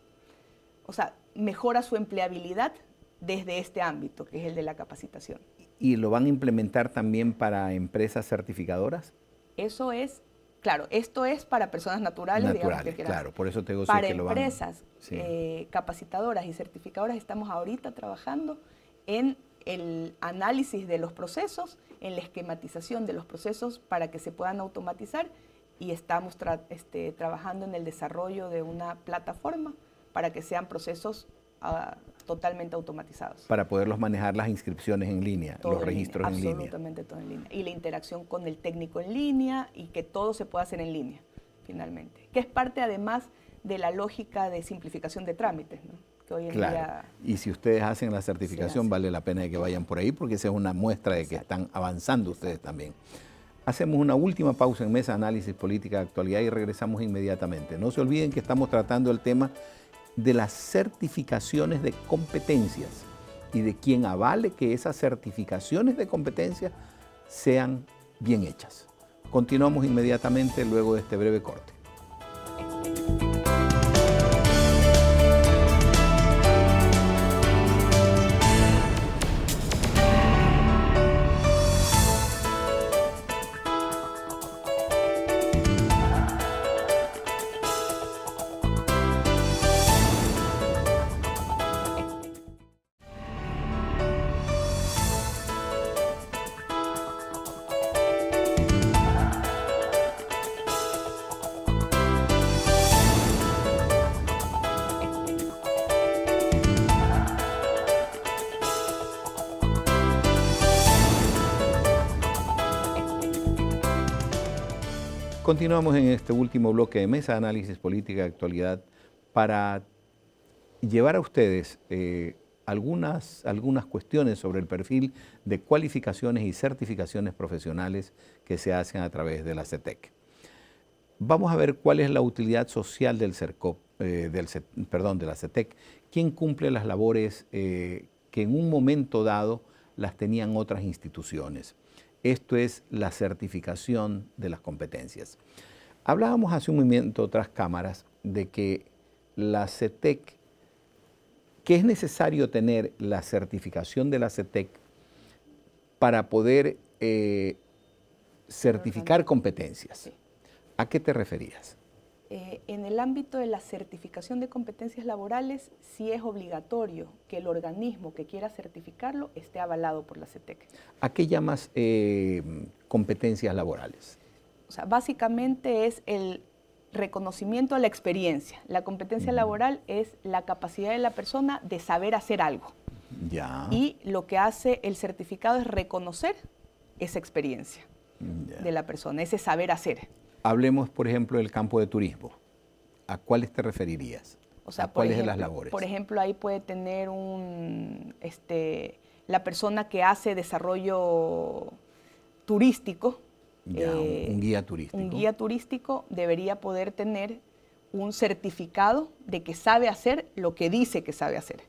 Speaker 2: o sea, mejora su empleabilidad desde este ámbito, que es el de la capacitación.
Speaker 1: ¿Y lo van a implementar también para empresas certificadoras?
Speaker 2: Eso es, claro, esto es para personas naturales,
Speaker 1: digamos que claro, por eso tengo
Speaker 2: Para
Speaker 1: que
Speaker 2: lo empresas eh, capacitadoras y certificadoras estamos ahorita trabajando en el análisis de los procesos, en la esquematización de los procesos para que se puedan automatizar y estamos este, trabajando en el desarrollo de una plataforma para que sean procesos ah, totalmente automatizados.
Speaker 1: Para poderlos manejar las inscripciones en línea, los registros en línea.
Speaker 2: Absolutamente todo en línea. Y la interacción con el técnico en línea y que todo se pueda hacer en línea, finalmente. Que es parte además de la lógica de simplificación de trámites. ¿no?
Speaker 1: claro. Y si ustedes hacen la certificación, vale la pena que vayan por ahí porque esa es una muestra de que están avanzando ustedes también. Hacemos una última pausa en Mesa Análisis Política de Actualidad y regresamos inmediatamente. No se olviden que estamos tratando el tema de las certificaciones de competencias y de quien avale que esas certificaciones de competencias sean bien hechas. Continuamos inmediatamente luego de este breve corte. Continuamos en este último bloque de mesa, análisis política de actualidad, para llevar a ustedes eh, algunas, algunas cuestiones sobre el perfil de cualificaciones y certificaciones profesionales que se hacen a través de la CETEC. Vamos a ver cuál es la utilidad social del CERCOP eh, del, perdón, de la CETEC, quién cumple las labores que en un momento dado las tenían otras instituciones. Esto es la certificación de las competencias. Hablábamos hace un momento, otras cámaras, de que la CETEC, que es necesario tener la certificación de la CETEC para poder eh, certificar competencias. ¿A qué te referías?
Speaker 2: Eh, en el ámbito de la certificación de competencias laborales, sí es obligatorio que el organismo que quiera certificarlo esté avalado por la CETEC.
Speaker 1: ¿A qué llamas eh, competencias laborales?
Speaker 2: O sea, básicamente es el reconocimiento a la experiencia. La competencia laboral es la capacidad de la persona de saber hacer algo.
Speaker 1: Ya.
Speaker 2: Y lo que hace el certificado es reconocer esa experiencia de la persona, ese saber hacer.
Speaker 1: Hablemos, por ejemplo, del campo de turismo. ¿A cuáles te referirías?
Speaker 2: O sea, ¿Cuáles de las labores? Por ejemplo, ahí puede tener un, este, la persona que hace desarrollo turístico.
Speaker 1: Eh, un guía turístico.
Speaker 2: Un guía turístico debería poder tener un certificado de que sabe hacer lo que dice que sabe hacer.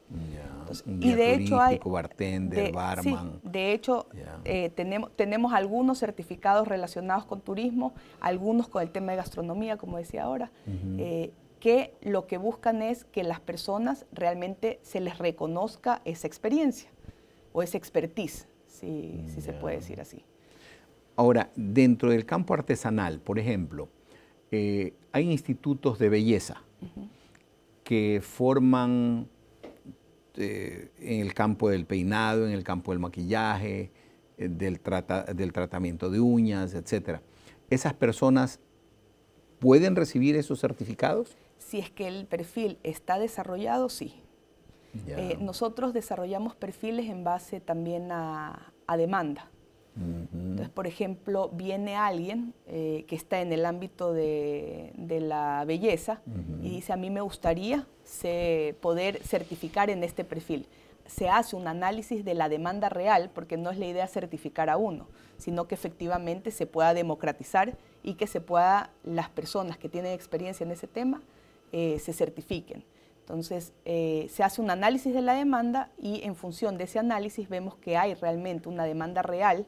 Speaker 1: Y de hecho hay bartender, de, barman.
Speaker 2: de hecho, eh, tenemos, tenemos algunos certificados relacionados con turismo, algunos con el tema de gastronomía, como decía ahora, eh, que lo que buscan es que las personas realmente se les reconozca esa experiencia o esa expertise, si, si se puede decir así.
Speaker 1: Ahora, dentro del campo artesanal, por ejemplo, eh, hay institutos de belleza que forman eh, en el campo del peinado, en el campo del maquillaje, eh, del, del tratamiento de uñas, etc. ¿Esas personas pueden recibir esos certificados?
Speaker 2: Si es que el perfil está desarrollado, sí. nosotros desarrollamos perfiles en base también a demanda. Entonces, por ejemplo, viene alguien eh, que está en el ámbito de, la belleza y dice, a mí me gustaría poder certificar en este perfil. Se hace un análisis de la demanda real, porque no es la idea certificar a uno, sino que efectivamente se pueda democratizar y que se pueda, las personas que tienen experiencia en ese tema, eh, se certifiquen. Entonces, eh, se hace un análisis de la demanda y en función de ese análisis vemos que hay realmente una demanda real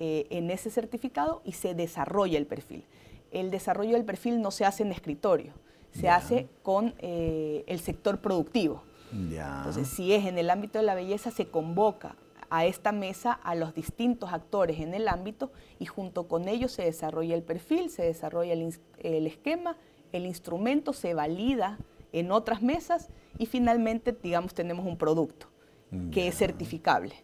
Speaker 2: eh, en ese certificado y se desarrolla el perfil. El desarrollo del perfil no se hace en escritorio, se hace con eh, el sector productivo. Entonces, si es en el ámbito de la belleza, se convoca a esta mesa a los distintos actores en el ámbito y junto con ellos se desarrolla el perfil, se desarrolla el esquema, el instrumento se valida en otras mesas y finalmente, digamos, tenemos un producto que es certificable.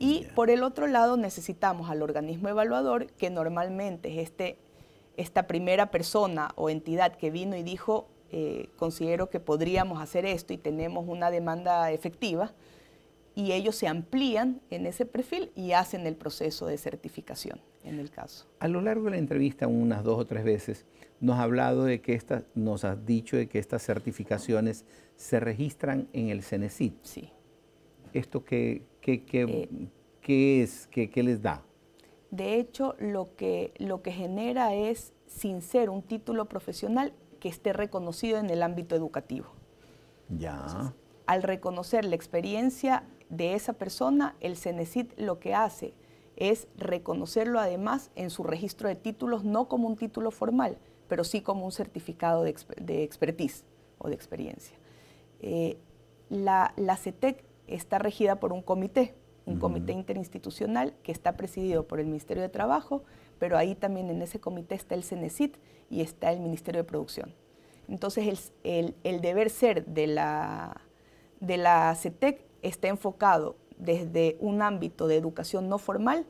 Speaker 2: Y por el otro lado necesitamos al organismo evaluador, que normalmente es este, esta primera persona o entidad que vino y dijo, eh, considero que podríamos hacer esto y tenemos una demanda efectiva, y ellos se amplían en ese perfil y hacen el proceso de certificación en el caso.
Speaker 1: A lo largo de la entrevista, unas dos o tres veces, nos ha hablado de que esta, nos has dicho de que estas certificaciones se registran en el CENESID.
Speaker 2: Sí.
Speaker 1: ¿Esto qué, eh, qué, es, qué, qué, les da?
Speaker 2: De hecho, lo que, lo que genera es, sin ser un título profesional, que esté reconocido en el ámbito educativo.
Speaker 1: Ya.
Speaker 2: al reconocer la experiencia de esa persona, el CENESID lo que hace es reconocerlo además en su registro de títulos, no como un título formal, pero sí como un certificado de, expertise o de experiencia. Eh, la, la CETEC está regida por un comité, un comité interinstitucional que está presidido por el Ministerio de Trabajo, pero ahí también en ese comité está el CENESIT y está el Ministerio de Producción. Entonces el, deber ser de la, de la CETEC está enfocado desde un ámbito de educación no formal,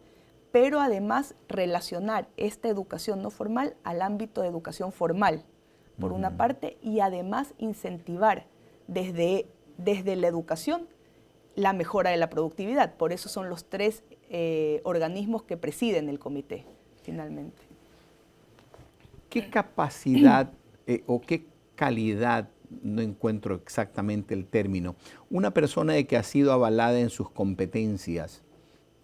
Speaker 2: pero además relacionar esta educación no formal al ámbito de educación formal, por una parte, y además incentivar desde, desde la educación la mejora de la productividad. Por eso son los tres eh, organismos que presiden el comité, finalmente.
Speaker 1: ¿Qué capacidad eh, o qué calidad, no encuentro exactamente el término, una persona de que ha sido avalada en sus competencias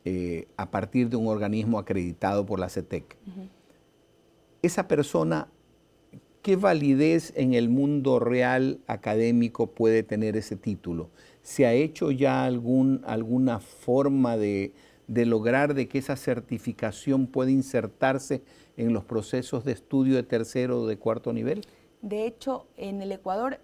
Speaker 1: eh, a partir de un organismo acreditado por la CETEC, esa persona, ¿qué validez en el mundo real académico puede tener ese título? ¿Se ha hecho ya alguna forma de, de lograr de que esa certificación pueda insertarse en los procesos de estudio de tercero o de cuarto nivel?
Speaker 2: De hecho, en el Ecuador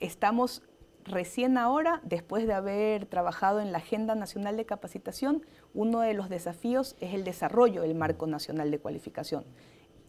Speaker 2: estamos recién ahora, después de haber trabajado en la Agenda Nacional de Capacitación, uno de los desafíos es el desarrollo del marco nacional de cualificación.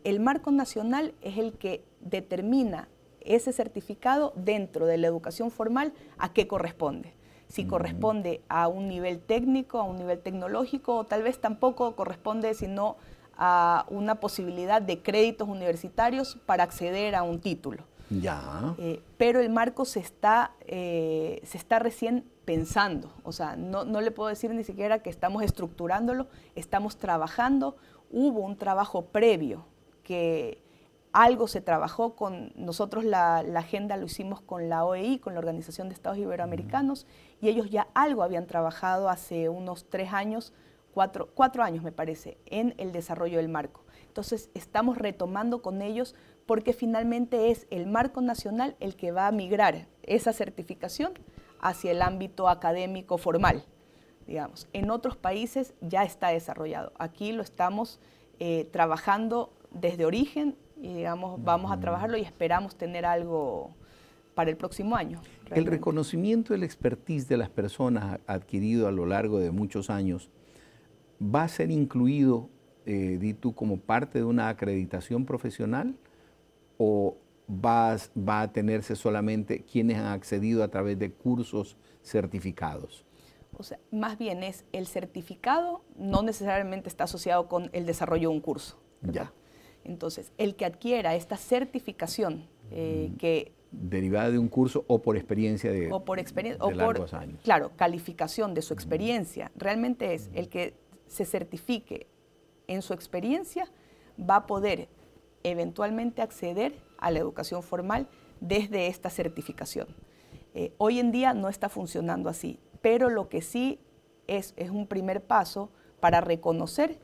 Speaker 2: El marco nacional es el que determina ese certificado dentro de la educación formal a qué corresponde. Si corresponde a un nivel técnico, a un nivel tecnológico, o tal vez tampoco corresponde sino a una posibilidad de créditos universitarios para acceder a un título.
Speaker 1: Ya.
Speaker 2: Eh, pero el marco se está, eh, se está recién pensando, o sea, no, no, le puedo decir ni siquiera que estamos estructurándolo, estamos trabajando, hubo un trabajo previo que algo se trabajó con nosotros, la, la, agenda lo hicimos con la OEI, con la Organización de Estados Iberoamericanos, y ellos ya algo habían trabajado hace unos tres años, cuatro, cuatro años me parece, en el desarrollo del marco. Entonces estamos retomando con ellos porque finalmente es el marco nacional el que va a migrar esa certificación hacia el ámbito académico formal, digamos. En otros países ya está desarrollado. Aquí lo estamos eh, trabajando desde origen y digamos, vamos a trabajarlo y esperamos tener algo para el próximo año.
Speaker 1: Realmente. El reconocimiento del expertise de las personas adquirido a lo largo de muchos años va a ser incluido, eh, di tú, como parte de una acreditación profesional o vas, va a tenerse solamente quienes han accedido a través de cursos certificados?
Speaker 2: O sea, más bien es el certificado no necesariamente está asociado con el desarrollo de un curso. Ya. Entonces, el que adquiera esta certificación eh, que
Speaker 1: derivada de un curso o por experiencia de,
Speaker 2: o por experiencia
Speaker 1: de
Speaker 2: o por
Speaker 1: años.
Speaker 2: claro calificación de su experiencia realmente es el que se certifique en su experiencia va a poder eventualmente acceder a la educación formal desde esta certificación. Eh, hoy en día no está funcionando así, pero lo que sí es, es un primer paso para reconocer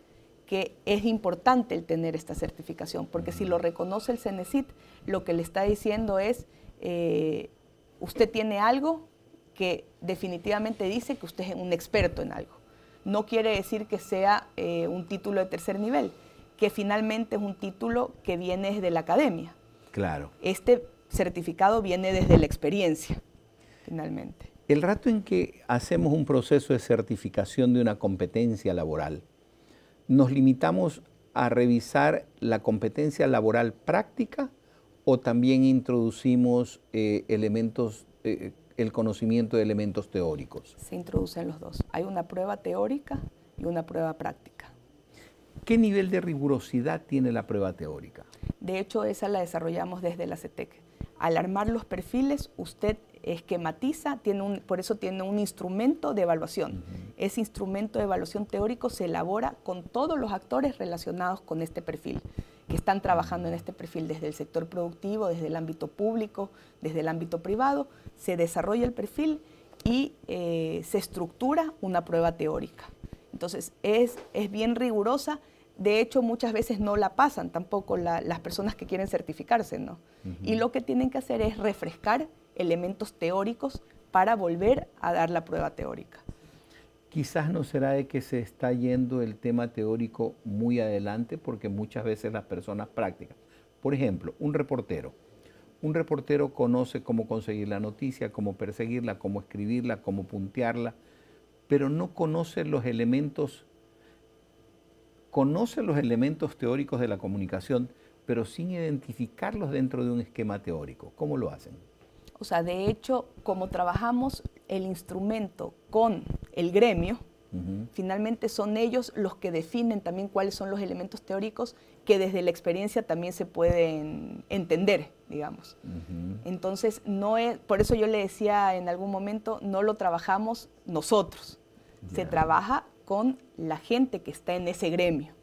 Speaker 2: que es importante el tener esta certificación, porque si lo reconoce el CENESIT, lo que le está diciendo es, eh, usted tiene algo que definitivamente dice que usted es un experto en algo. No quiere decir que sea eh, un título de tercer nivel, que finalmente es un título que viene desde la academia.
Speaker 1: Claro.
Speaker 2: Este certificado viene desde la experiencia, finalmente.
Speaker 1: El rato en que hacemos un proceso de certificación de una competencia laboral, ¿nos limitamos a revisar la competencia laboral práctica o también introducimos eh, elementos, eh, el conocimiento de elementos teóricos?
Speaker 2: Se introducen los dos. Hay una prueba teórica y una prueba práctica.
Speaker 1: ¿Qué nivel de rigurosidad tiene la prueba teórica?
Speaker 2: De hecho, esa la desarrollamos desde la CETEC. Al armar los perfiles, usted esquematiza, tiene un, por eso tiene un instrumento de evaluación. Uh -huh. Ese instrumento de evaluación teórico se elabora con todos los actores relacionados con este perfil, que están trabajando en este perfil desde el sector productivo, desde el ámbito público, desde el ámbito privado. Se desarrolla el perfil y eh, se estructura una prueba teórica. Entonces, es, es bien rigurosa. De hecho, muchas veces no la pasan tampoco la, las personas que quieren certificarse, ¿no? Uh -huh. Y lo que tienen que hacer es refrescar elementos teóricos para volver a dar la prueba teórica.
Speaker 1: Quizás no será de que se está yendo el tema teórico muy adelante porque muchas veces las personas prácticas. Por ejemplo, un reportero. Un reportero conoce cómo conseguir la noticia, cómo perseguirla, cómo escribirla, cómo puntearla, pero no conoce los elementos, conoce los elementos teóricos de la comunicación, pero sin identificarlos dentro de un esquema teórico. ¿Cómo lo hacen?
Speaker 2: O sea, de hecho, como trabajamos el instrumento con el gremio, uh -huh. finalmente son ellos los que definen también cuáles son los elementos teóricos que desde la experiencia también se pueden entender, digamos. Uh -huh. Entonces, no es, por eso yo le decía en algún momento, no lo trabajamos nosotros, yeah. se trabaja con la gente que está en ese gremio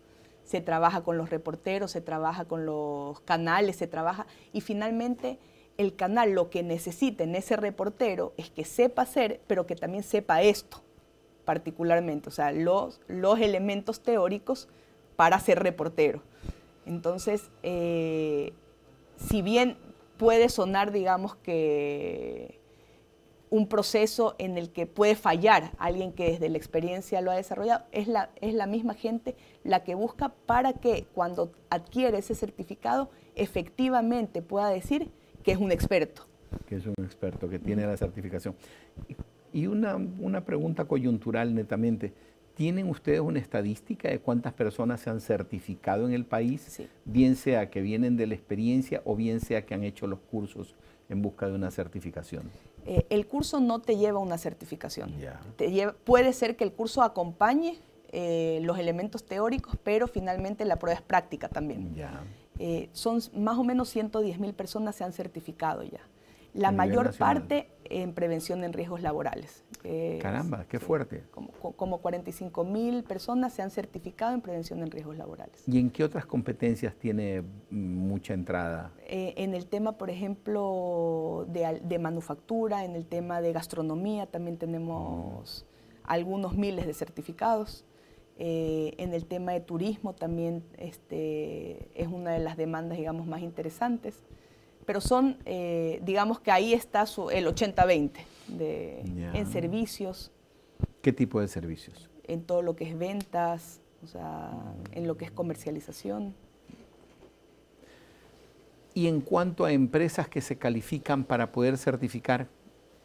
Speaker 2: se trabaja con los reporteros, se trabaja con los canales, se trabaja y finalmente el canal lo que necesita en ese reportero es que sepa hacer, pero que también sepa esto particularmente, o sea, los, elementos teóricos para ser reportero. Entonces, eh, si bien puede sonar, digamos, que un proceso en el que puede fallar alguien que desde la experiencia lo ha desarrollado, es la, es la misma gente la que busca para que cuando adquiere ese certificado efectivamente pueda decir que es un experto.
Speaker 1: Que es un experto, que tiene la certificación. Y una, una pregunta coyuntural netamente. ¿Tienen ustedes una estadística de cuántas personas se han certificado en el país? Bien sea que vienen de la experiencia o bien sea que han hecho los cursos en busca de una certificación.
Speaker 2: Eh, el curso no te lleva a una certificación. puede ser que el curso acompañe eh, los elementos teóricos, pero finalmente la prueba es práctica también. Eh, son más o menos 110 mil personas se han certificado ya. La mayor parte en prevención en riesgos laborales.
Speaker 1: Caramba, qué fuerte.
Speaker 2: Como, como 45 mil personas se han certificado en prevención en riesgos laborales.
Speaker 1: ¿Y en qué otras competencias tiene mucha entrada?
Speaker 2: Eh, en el tema, por ejemplo, de, manufactura, en el tema de gastronomía, también tenemos algunos miles de certificados. Eh, en el tema de turismo también este, es una de las demandas, digamos, más interesantes pero son, eh, digamos que ahí está el 80-20 en servicios.
Speaker 1: ¿Qué tipo de servicios?
Speaker 2: En todo lo que es ventas, o sea, en lo que es comercialización.
Speaker 1: Y en cuanto a empresas que se califican para poder certificar,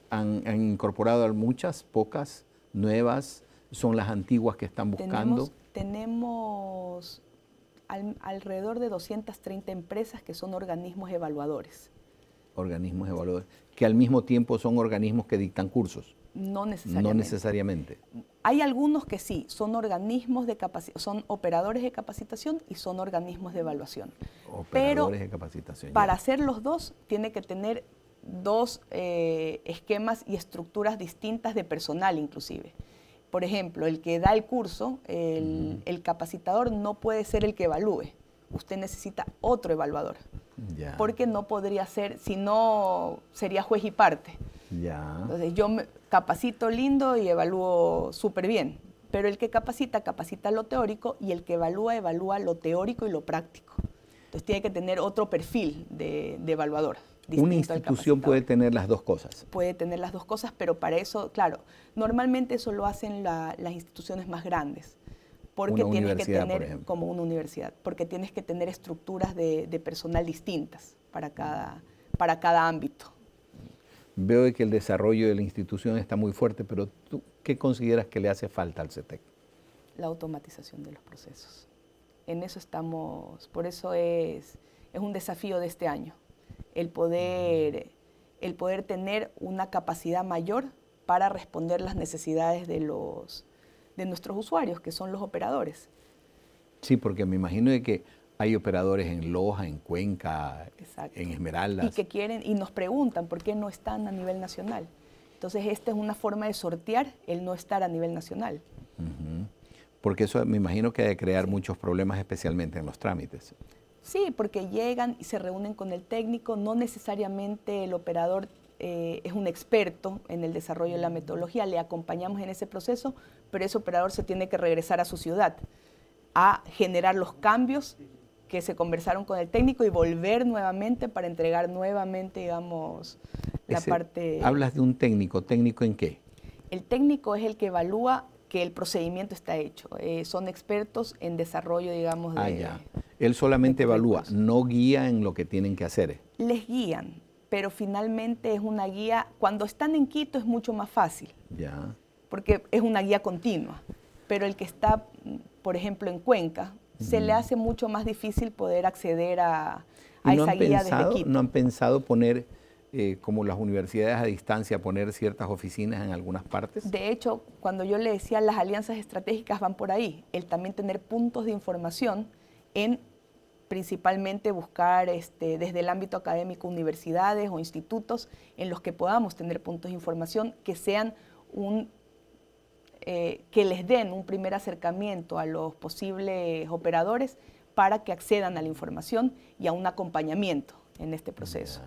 Speaker 1: ¿han, incorporado muchas, pocas, nuevas? ¿Son las antiguas que están buscando?
Speaker 2: tenemos alrededor de 230 empresas que son organismos evaluadores.
Speaker 1: Organismos evaluadores, que al mismo tiempo son organismos que dictan cursos.
Speaker 2: No necesariamente.
Speaker 1: No necesariamente.
Speaker 2: Hay algunos que sí, son organismos de son operadores de capacitación y son organismos de evaluación.
Speaker 1: Operadores de capacitación.
Speaker 2: Para hacer los dos, tiene que tener dos eh, esquemas y estructuras distintas de personal inclusive. Por ejemplo, el que da el curso, el, capacitador no puede ser el que evalúe. Usted necesita otro evaluador. Porque no podría ser, si no, sería juez y parte. Entonces yo me capacito lindo y evalúo súper bien. Pero el que capacita, capacita lo teórico y el que evalúa, evalúa lo teórico y lo práctico. Entonces tiene que tener otro perfil de, de evaluador.
Speaker 1: Una institución puede tener las dos cosas.
Speaker 2: Puede tener las dos cosas, pero para eso, claro, normalmente eso lo hacen las instituciones más grandes. Porque tienes que tener, como una universidad, porque tienes que tener estructuras de, personal distintas para cada, para cada ámbito.
Speaker 1: Veo que el desarrollo de la institución está muy fuerte, pero ¿tú qué consideras que le hace falta al CETEC?
Speaker 2: La automatización de los procesos. En eso estamos, por eso es, es un desafío de este año el poder, el poder tener una capacidad mayor para responder las necesidades de, los, de nuestros usuarios, que son los operadores.
Speaker 1: Sí, porque me imagino de que hay operadores en Loja, en Cuenca, en Esmeraldas.
Speaker 2: Y que quieren, y nos preguntan por qué no están a nivel nacional. Entonces, esta es una forma de sortear el no estar a nivel nacional.
Speaker 1: Porque eso me imagino que ha de crear muchos problemas, especialmente en los trámites.
Speaker 2: Sí, porque llegan y se reúnen con el técnico, no necesariamente el operador eh, es un experto en el desarrollo de la metodología, le acompañamos en ese proceso, pero ese operador se tiene que regresar a su ciudad a generar los cambios que se conversaron con el técnico y volver nuevamente para entregar nuevamente, digamos, la parte...
Speaker 1: Hablas de un técnico, ¿técnico en qué?
Speaker 2: El técnico es el que evalúa que el procedimiento está hecho. Eh, son expertos en desarrollo, digamos,
Speaker 1: ah, de... Él solamente evalúa, no guía en lo que tienen que hacer.
Speaker 2: Les guían, pero finalmente es una guía, cuando están en Quito es mucho más fácil.
Speaker 1: Ya.
Speaker 2: Porque es una guía continua. Pero el que está, por ejemplo, en Cuenca, se le hace mucho más difícil poder acceder a, esa guía
Speaker 1: desde
Speaker 2: Quito.
Speaker 1: ¿No han pensado poner eh, como las universidades a distancia, poner ciertas oficinas en algunas partes?
Speaker 2: De hecho, cuando yo le decía las alianzas estratégicas van por ahí, el también tener puntos de información en principalmente buscar este, desde el ámbito académico universidades o institutos en los que podamos tener puntos de información que sean un eh, que les den un primer acercamiento a los posibles operadores para que accedan a la información y a un acompañamiento en este proceso.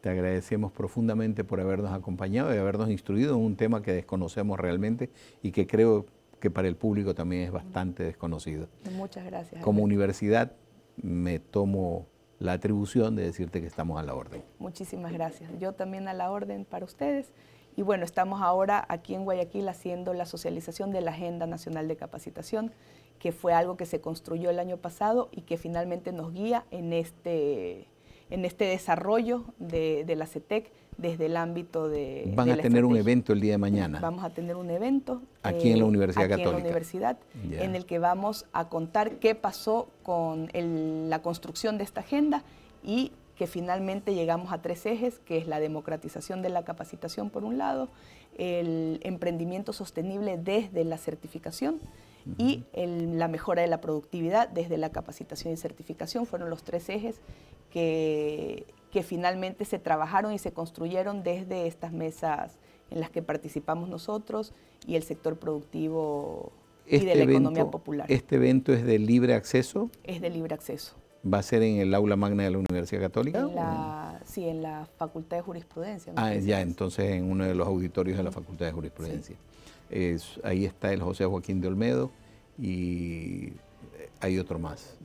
Speaker 1: Te agradecemos profundamente por habernos acompañado y habernos instruido en un tema que desconocemos realmente y que creo que para el público también es bastante desconocido.
Speaker 2: Muchas gracias.
Speaker 1: Como universidad me tomo la atribución de decirte que estamos a la orden.
Speaker 2: Muchísimas gracias. Yo también a la orden para ustedes. Y bueno, estamos ahora aquí en Guayaquil haciendo la socialización de la Agenda Nacional de Capacitación, que fue algo que se construyó el año pasado y que finalmente nos guía en este, en este desarrollo de, la CETEC desde el ámbito de...
Speaker 1: Van a tener un evento el día de mañana.
Speaker 2: Vamos a tener un evento.
Speaker 1: Aquí en la eh, Universidad
Speaker 2: aquí
Speaker 1: Católica.
Speaker 2: En la universidad, en el que vamos a contar qué pasó con la construcción de esta agenda y que finalmente llegamos a tres ejes, que es la democratización de la capacitación por un lado, el emprendimiento sostenible desde la certificación y la mejora de la productividad desde la capacitación y certificación. Fueron los tres ejes que, que finalmente se trabajaron y se construyeron desde estas mesas en las que participamos nosotros y el sector productivo y de
Speaker 1: este
Speaker 2: la economía popular.
Speaker 1: ¿Este evento es de libre acceso?
Speaker 2: Es de libre acceso.
Speaker 1: ¿Va a ser en el aula magna de la Universidad Católica?
Speaker 2: sí, en la Facultad de Jurisprudencia.
Speaker 1: Ah, ya, entonces en uno de los auditorios de la Facultad de Jurisprudencia. ahí está el José Joaquín de Olmedo y hay otro más.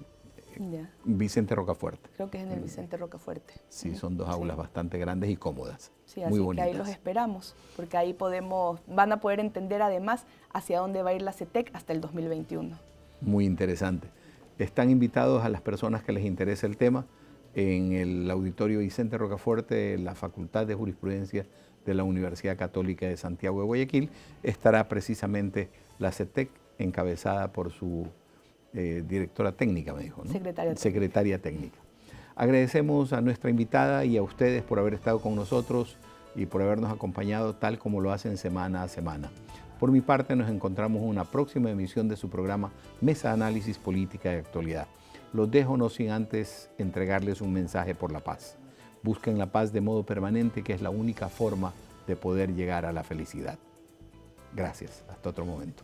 Speaker 1: Vicente Rocafuerte.
Speaker 2: Creo que es en el Vicente Rocafuerte.
Speaker 1: Sí, son dos aulas bastante grandes y cómodas.
Speaker 2: Sí, así que ahí los esperamos, porque ahí podemos, van a poder entender además hacia dónde va a ir la CETEC hasta el 2021.
Speaker 1: Muy interesante. Están invitados a las personas que les interese el tema en el Auditorio Vicente Rocafuerte, la Facultad de Jurisprudencia de la Universidad Católica de Santiago de Guayaquil, estará precisamente la CETEC encabezada por su eh, directora técnica, me dijo, ¿no?
Speaker 2: Secretaria,
Speaker 1: Secretaria técnica. Agradecemos a nuestra invitada y a ustedes por haber estado con nosotros y por habernos acompañado tal como lo hacen semana a semana. Por mi parte, nos encontramos en una próxima emisión de su programa Mesa de Análisis Política de Actualidad. Los dejo no sin antes entregarles un mensaje por la paz. Busquen la paz de modo permanente, que es la única forma de poder llegar a la felicidad. Gracias. Hasta otro momento.